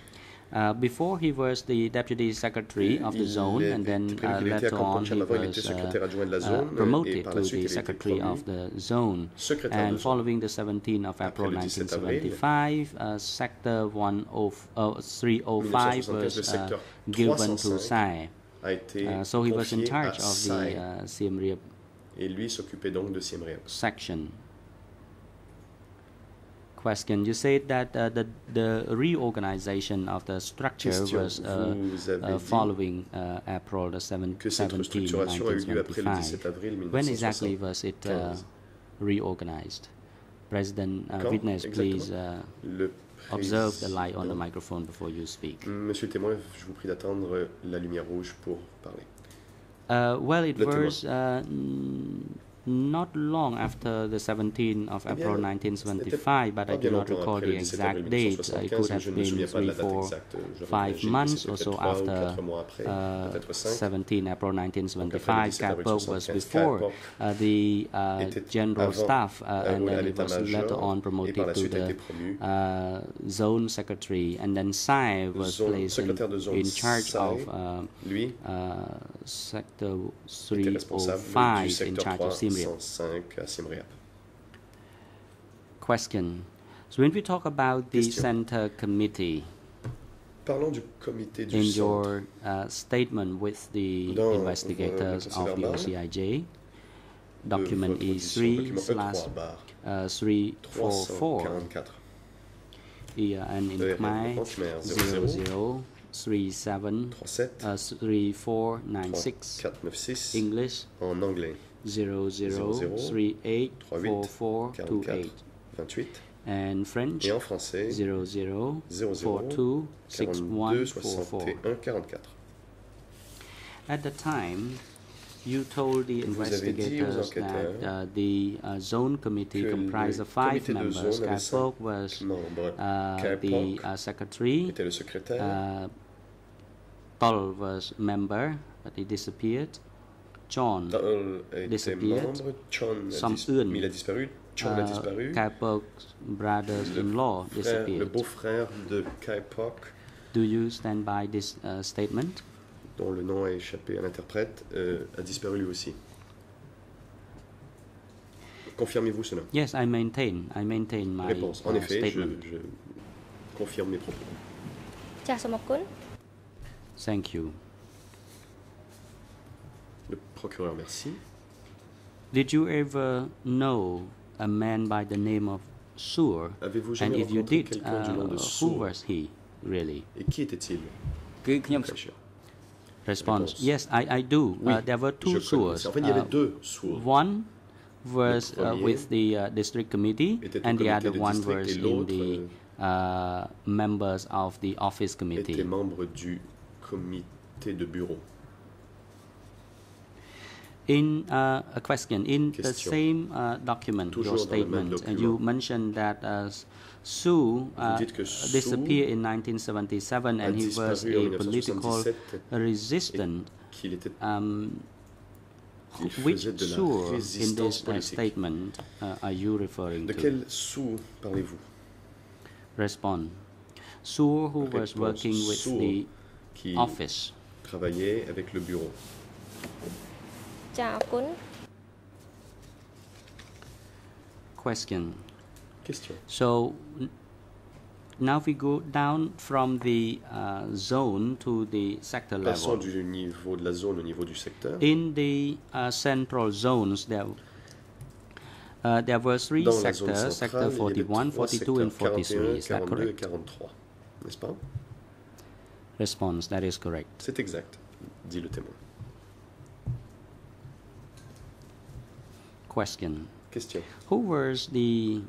Uh, before he was the deputy secretary of the zone, and then uh, qu'il était à later on he Cham avant, il était was uh, adjoint de la uh, promoted to the il a été secretary of the zone. And following the 17th of April le 17 avril, 1975, uh, Sector 10, uh, 305 was given to 305 Sai. So he was in charge of the uh, Siem Reap et lui s'occupait donc de Siem Reap. section. Question. You said that uh, the the reorganization of the structure Question. was uh, uh, following uh, April the 7, que 17, restructuration a eu lieu après le 17 1975. avril When exactly was it uh, reorganized? President uh, witness, please uh, observe the light on the microphone before you speak. Monsieur le témoin, je vous prie d'attendre la lumière rouge pour parler. Uh, well, it Le was uh, not long after the 17th of April 1975, but I do not recall the exact date. Uh, It could have been souviens pas de three, four, five months or so peut-être trois ou after uh, 17 April Donc, après le 1975. 17 Ke Pauk was before uh, the uh, general staff, uh, euh, and then he was later on promoted to suite a été the uh, zone secretary, and then Sai was placed in, de zone in charge of uh, uh, sector était responsable du 305 in charge of Siem Reap. 305 à Siem Reap. Question. So when we talk about the Question. center committee, Parlons du comité du in centre. your uh, statement with the Dans investigators of the procès-verbal OCIJ, document E3 slash E3 barre uh, 344, 344. here and in Khmer, en Khmer, 00 0037 37 uh, 3496, 496 English en anglais 00384428, 44 28 and French et en français 00 00 42 42 61 44. At the time, you told the Vous avez dit aux investigators that uh, the uh, zone committee comprised of five members. Ke Pauk was uh, the uh, secretary. était le secrétaire, Uh, Tol was member, but he disappeared. John euh, disappeared. John Sam Eun, il a disparu. John a euh, disparu. Kaipok brothers in law frère, disappeared. Le beau-frère de Kaipok. Do you stand by this uh, statement? Dont le nom a échappé à l'interprète, euh, a disparu lui aussi. Confirmez-vous cela? Yes, I maintain. I maintain my statement. Réponse. En uh, effet. Je, je confirme mes propos. Thank you. Le procureur, merci. Did you ever know a man by the name of Seward? Avez-vous jamais And if you rencontré did, quelqu'un du uh, nom de uh, who was he really? Et qui était-il Que, 그냥 Réfléchir. Response: Yes, I, I do. Oui, Uh, there were two connais. En fait, il uh, one was uh, with the uh, district committee, and the other one was in the uh, members of the office était committee. membre du comité de bureau. In uh, a question, in the same uh, document, your Toujours même statement, and you mentioned that uh, Sue uh, dites que Sue disappeared in 1977, and he was a political resistant. Um, which de Sur in this uh, statement uh, are you referring De to? quel sou parlez-vous Respond. Sur, who was working with Sur, the office. travaillait avec le bureau ចាអរគុណ Question. Question. So, n- now we go down from the uh, zone to the sector Passons level. du niveau de la zone au niveau du secteur. In the uh, central zones, there, uh, there were three Dans la zone sectors, sector centrale, il y avait 41, trois 42, and secteurs, 43. Is that 42 et correct? 43. N'est-ce pas Response, that is correct. C'est exact, dit le témoin. Question. Question. Who was the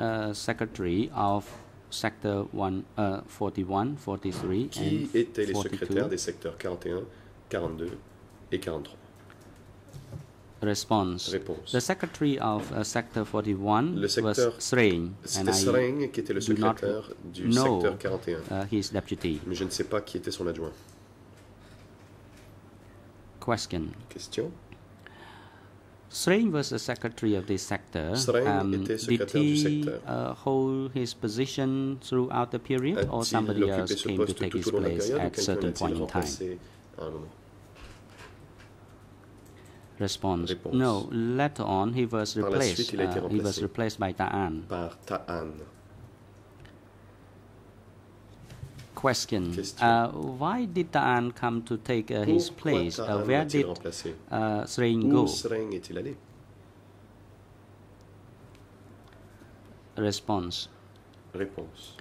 uh, secretary of sector one, uh, 41, 43, Qui and étaient les secrétaires 42? des secteurs 41, 42 et 43 Response. Réponse. The secretary of uh, sector 41 Le was secteur- and C'était I Sreng qui était le secrétaire du know secteur 41. uh, his deputy. Mais je ne sais pas qui était son adjoint. Question. Question. Sreng was the secretary of this sector. Était did he uh, hold his position throughout the period, or somebody else came to take his au long de la place at certain point in time? remplacé à un moment Response. Réponse. No. Later on, he was Par replaced. suite, il a été uh, he was replaced by Ta'an. Par Ta'an. Question. Uh, why did Ta'an come to take uh, his place? Uh, where did uh, go? Sreng est-il allé Response. Réponse.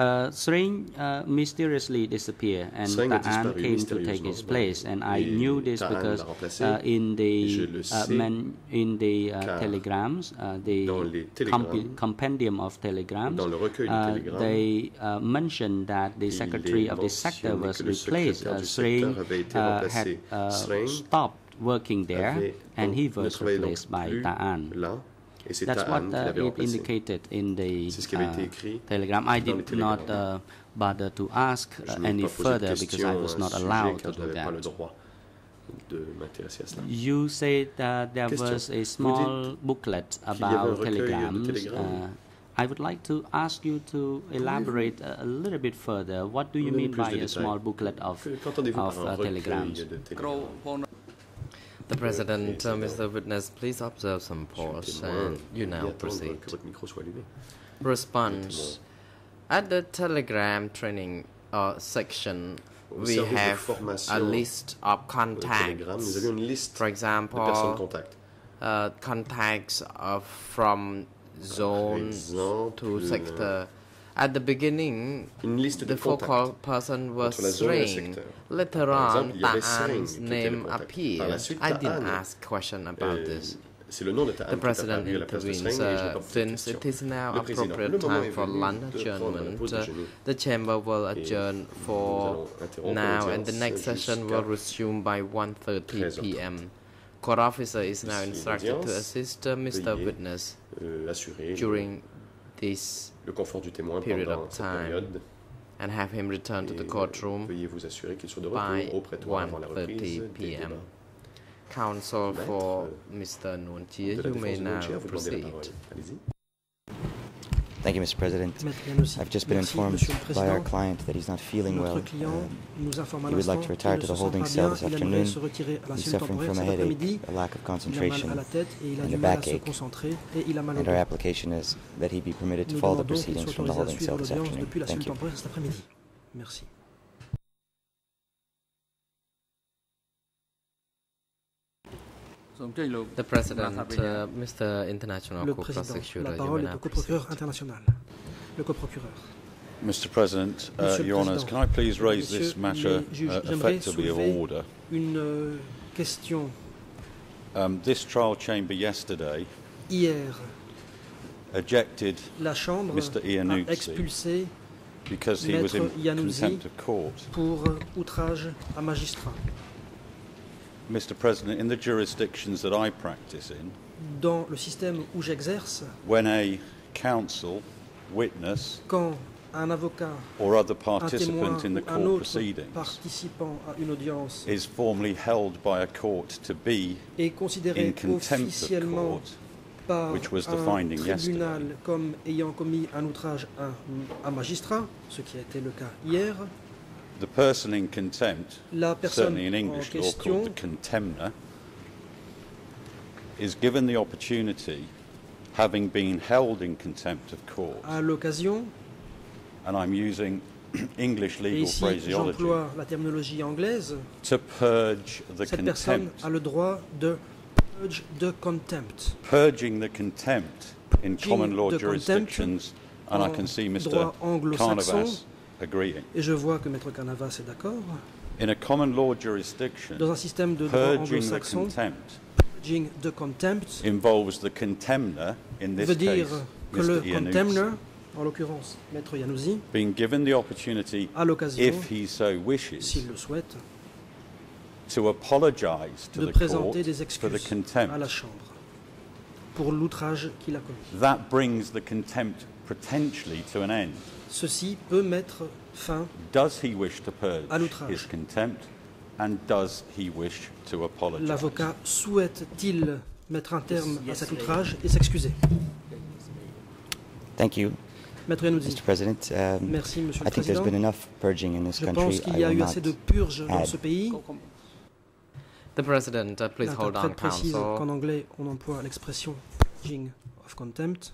Uh, Sreng uh, mysteriously disappeared, and Ta'an came to take his place. And I knew this because uh, in the uh, man, in the uh, telegrams, uh, the dans les compi- télégrammes, compendium of telegrams, dans le recueil de they uh, mentioned that the secretary of the sector was replaced. Uh, du Sreng secteur avait été uh, had stopped working there, and he was replaced by Ta'an. Là, et c'est That's what uh, it remplacé. indicated in the C'est ce qui avait été uh, telegram. I did not uh, bother to ask uh, any pas posé de further because I was not allowed to do n'avais pas le that. droit de m'intéresser à cela. You said that there Question. was a small booklet qu'il y avait un about telegrams. Uh, I would like to ask you to elaborate a, a little bit further. What do you mean by a small booklet of, of uh, telegrams? The President, uh. Mr. Witness, please observe some pause and you now proceed. que votre micro soit allumé. Response. At the Telegram training uh, section, we have a list of Pour le Telegram, nous contacts. avions une liste For example, uh, contacts of from zone to sector. At the beginning, Une liste de the focal person was entre la zone et le Sreng. secteur. Later on, exemple, il y avait Sreng Ta'an's qui était le name contact. Par la appeared. I didn't ask question about Euh, this. Le nom de The President apparu à la place intervenes. Sreng et je n'ai Uh, pas posé de since it is now appropriate time for lunch de prendre la adjournment, uh, the chamber will adjourn for now, and the next session will resume by 1:30 p.m. Court officer is now instructed to assist uh, Mr. Witness euh, during this le confort du témoin period pendant of cette time période. and have him return to the euh, courtroom. Veuillez vous assurer qu'il soit de by retour au prétoire avant la 1:30 reprise des p.m. débats. Counsel Maître, for euh, Mr. De la you may défense de now Nuon Chea, vous demandez la proceed. parole. Allez-y. Thank you, Mr. President. I've just been informed by our client that he's not feeling well. Uh, nous informe à he would like to retire to the holding cell this afternoon. se retirer à la He's suffering from a headache, a lack of Il a mal à concentration, la tête et il a and a mal à se backache. concentrer et il a mal au and our application is that he be permitted to follow the proceedings from the holding cell this afternoon. Thank you. Mr. Le Président, la parole est au coprocureur international, le coprocureur. Mr. President, uh, Your Honours, can I please raise this matter uh, effectively of order? Une euh, question. Um, this trial chamber yesterday Hier, ejected Mr. Because he was in Iannuzzi contempt of court. pour euh, outrage à magistrat. Mr. President, in the jurisdictions that I practice in, Dans le système où j'exerce, when a counsel, witness, quand un avocat, or other un participant in the ou un court autre proceedings participant à une audience is formally held by a court to be est considéré in contempt of officiellement court, par which was the un finding tribunal yesterday. comme ayant commis un outrage à un magistrat, ce qui a été le cas hier, the person in contempt la certainly in English law called the contemner, is given the opportunity, having been held in contempt of court, a l'occasion and I'm using *clears throat* English legal ici, phraseology, la terminologie anglaise. to purge the Cette personne contempt. a le droit de purge de contempt. Purging the contempt in Purging common law jurisdictions, and I can see Mr. Karnavas agreeing. Et je vois que Maître Canavas est d'accord. In a common law jurisdiction, Dans un système de droit the anglo-saxon, contempt purging de contempt involves the contemner, in this veut dire case, que le. Iannuzzi, contemner, en l'occurrence Maître Yanouzi, being given the opportunity, a l'occasion, if he so wishes, s'il le souhaite, to apologize to de the court présenter des for the excuses contempt. à la Chambre pour l'outrage qu'il a commis. That brings the contempt potentially to an end. Ceci peut mettre fin Does he wish to purge À l'outrage. his contempt? And does he wish to apologize? L'avocat souhaite-t-il mettre un terme à cet outrage et s'excuser? Thank you, Maître Yanouzi, Mr. President. Um, merci Monsieur I le think there's Président. been enough purging in this Je country. pense qu'il y a eu assez de purges dans ce pays. The President, uh, please hold on, précise qu'en anglais, on emploie l'expression purging of contempt.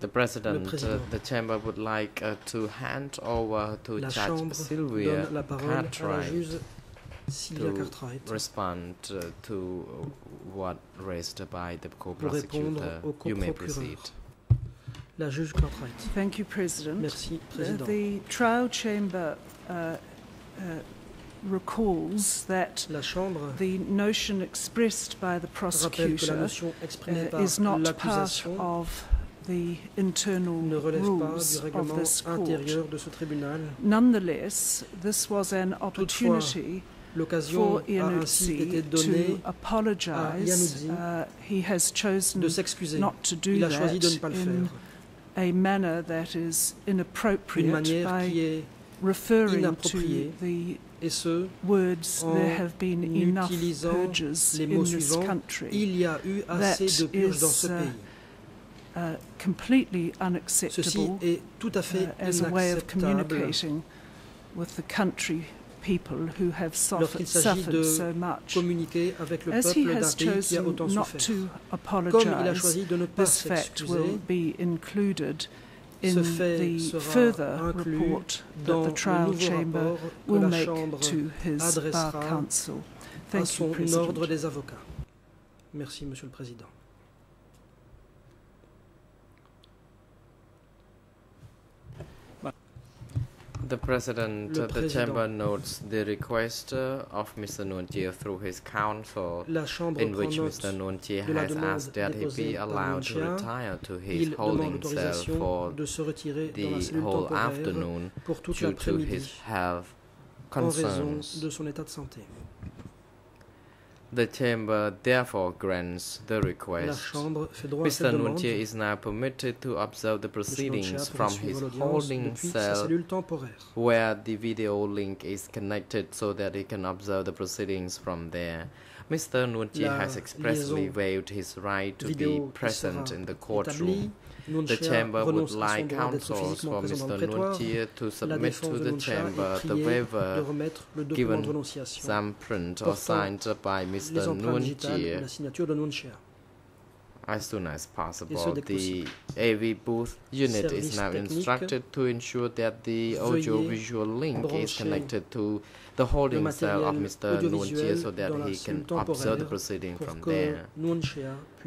The President, uh, the chamber would like uh, to hand over to La Judge Chambre Silvia la parole la Cartwright juge to respond uh, to what raised by the pour co-prosecutor. You may proceed. La juge Cartwright. Thank you, President. Merci, Uh, Président. The trial chamber uh, uh, recalls that La Chambre the notion expressed by the prosecutor uh, is not part of the internal ne relève pas rules of this court. de ce tribunal. Nonetheless, this was an opportunity for Iannuzzi to apologize. Uh, he has chosen de not to do Il a that de ne pas le in a manner that is inappropriate by referring to the et ce, words en there have been enough purges les in this suivants, country il y a eu assez de purges dans ce uh, pays. uh, completely Ceci unacceptable est tout à fait uh, as a way of communicating with the country people who have suffered, suffered so much. communiquer avec le As he has pays qui a chosen not souffert. to Comme il a apologize, choisi de ne pas this fact will be included in fait the sera further inclus report that dans the le trial nouveau chamber rapport que will la make Chambre to his bar adressera council. à Thank you, son President. ordre des avocats. Merci, Monsieur le Président. The President, Le uh, the chamber notes the request uh, of Mr. Nuon Chea through his counsel, in which Mr. Nuon Chea has asked that he be allowed to retire to his holding cell for de se retirer dans la the whole afternoon due to his health concerns. de son état de santé. The chamber therefore grants the request. Chambre fait droit à Mr. cette is now permitted to observe the proceedings from his holding cell where the video link is connected so that he can observe the proceedings from there. Mr. Nuon Chea has expressly waived his right to be present in the courtroom. The chamber would renonce à son like counsels for Mr. prétoire. To submit to the chamber the waiver remettre le document given some print or signed by Mr. empreintes digitales et Nuon Chea la signature de Nuon Chea. as soon as possible. The AV booth unit is now instructed to ensure that the audiovisual link is connected to the holding cell of Mr. Nuon Chea audiovisuel so that he can observe the proceeding from there.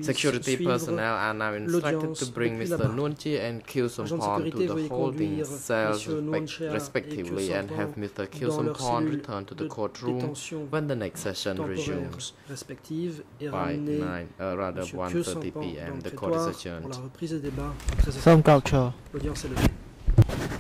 Security personnel are now instructed to bring Mr. là-bas. Nuon Chea and Kyusum Agents Pon to the holding conduire cells respect- respectively and have Mr. dans Khieu Samphan return to the courtroom when the next session resumes respective et by 9, uh, rather Monsieur 1.30 p.m. The court is prétoire adjourned. pour la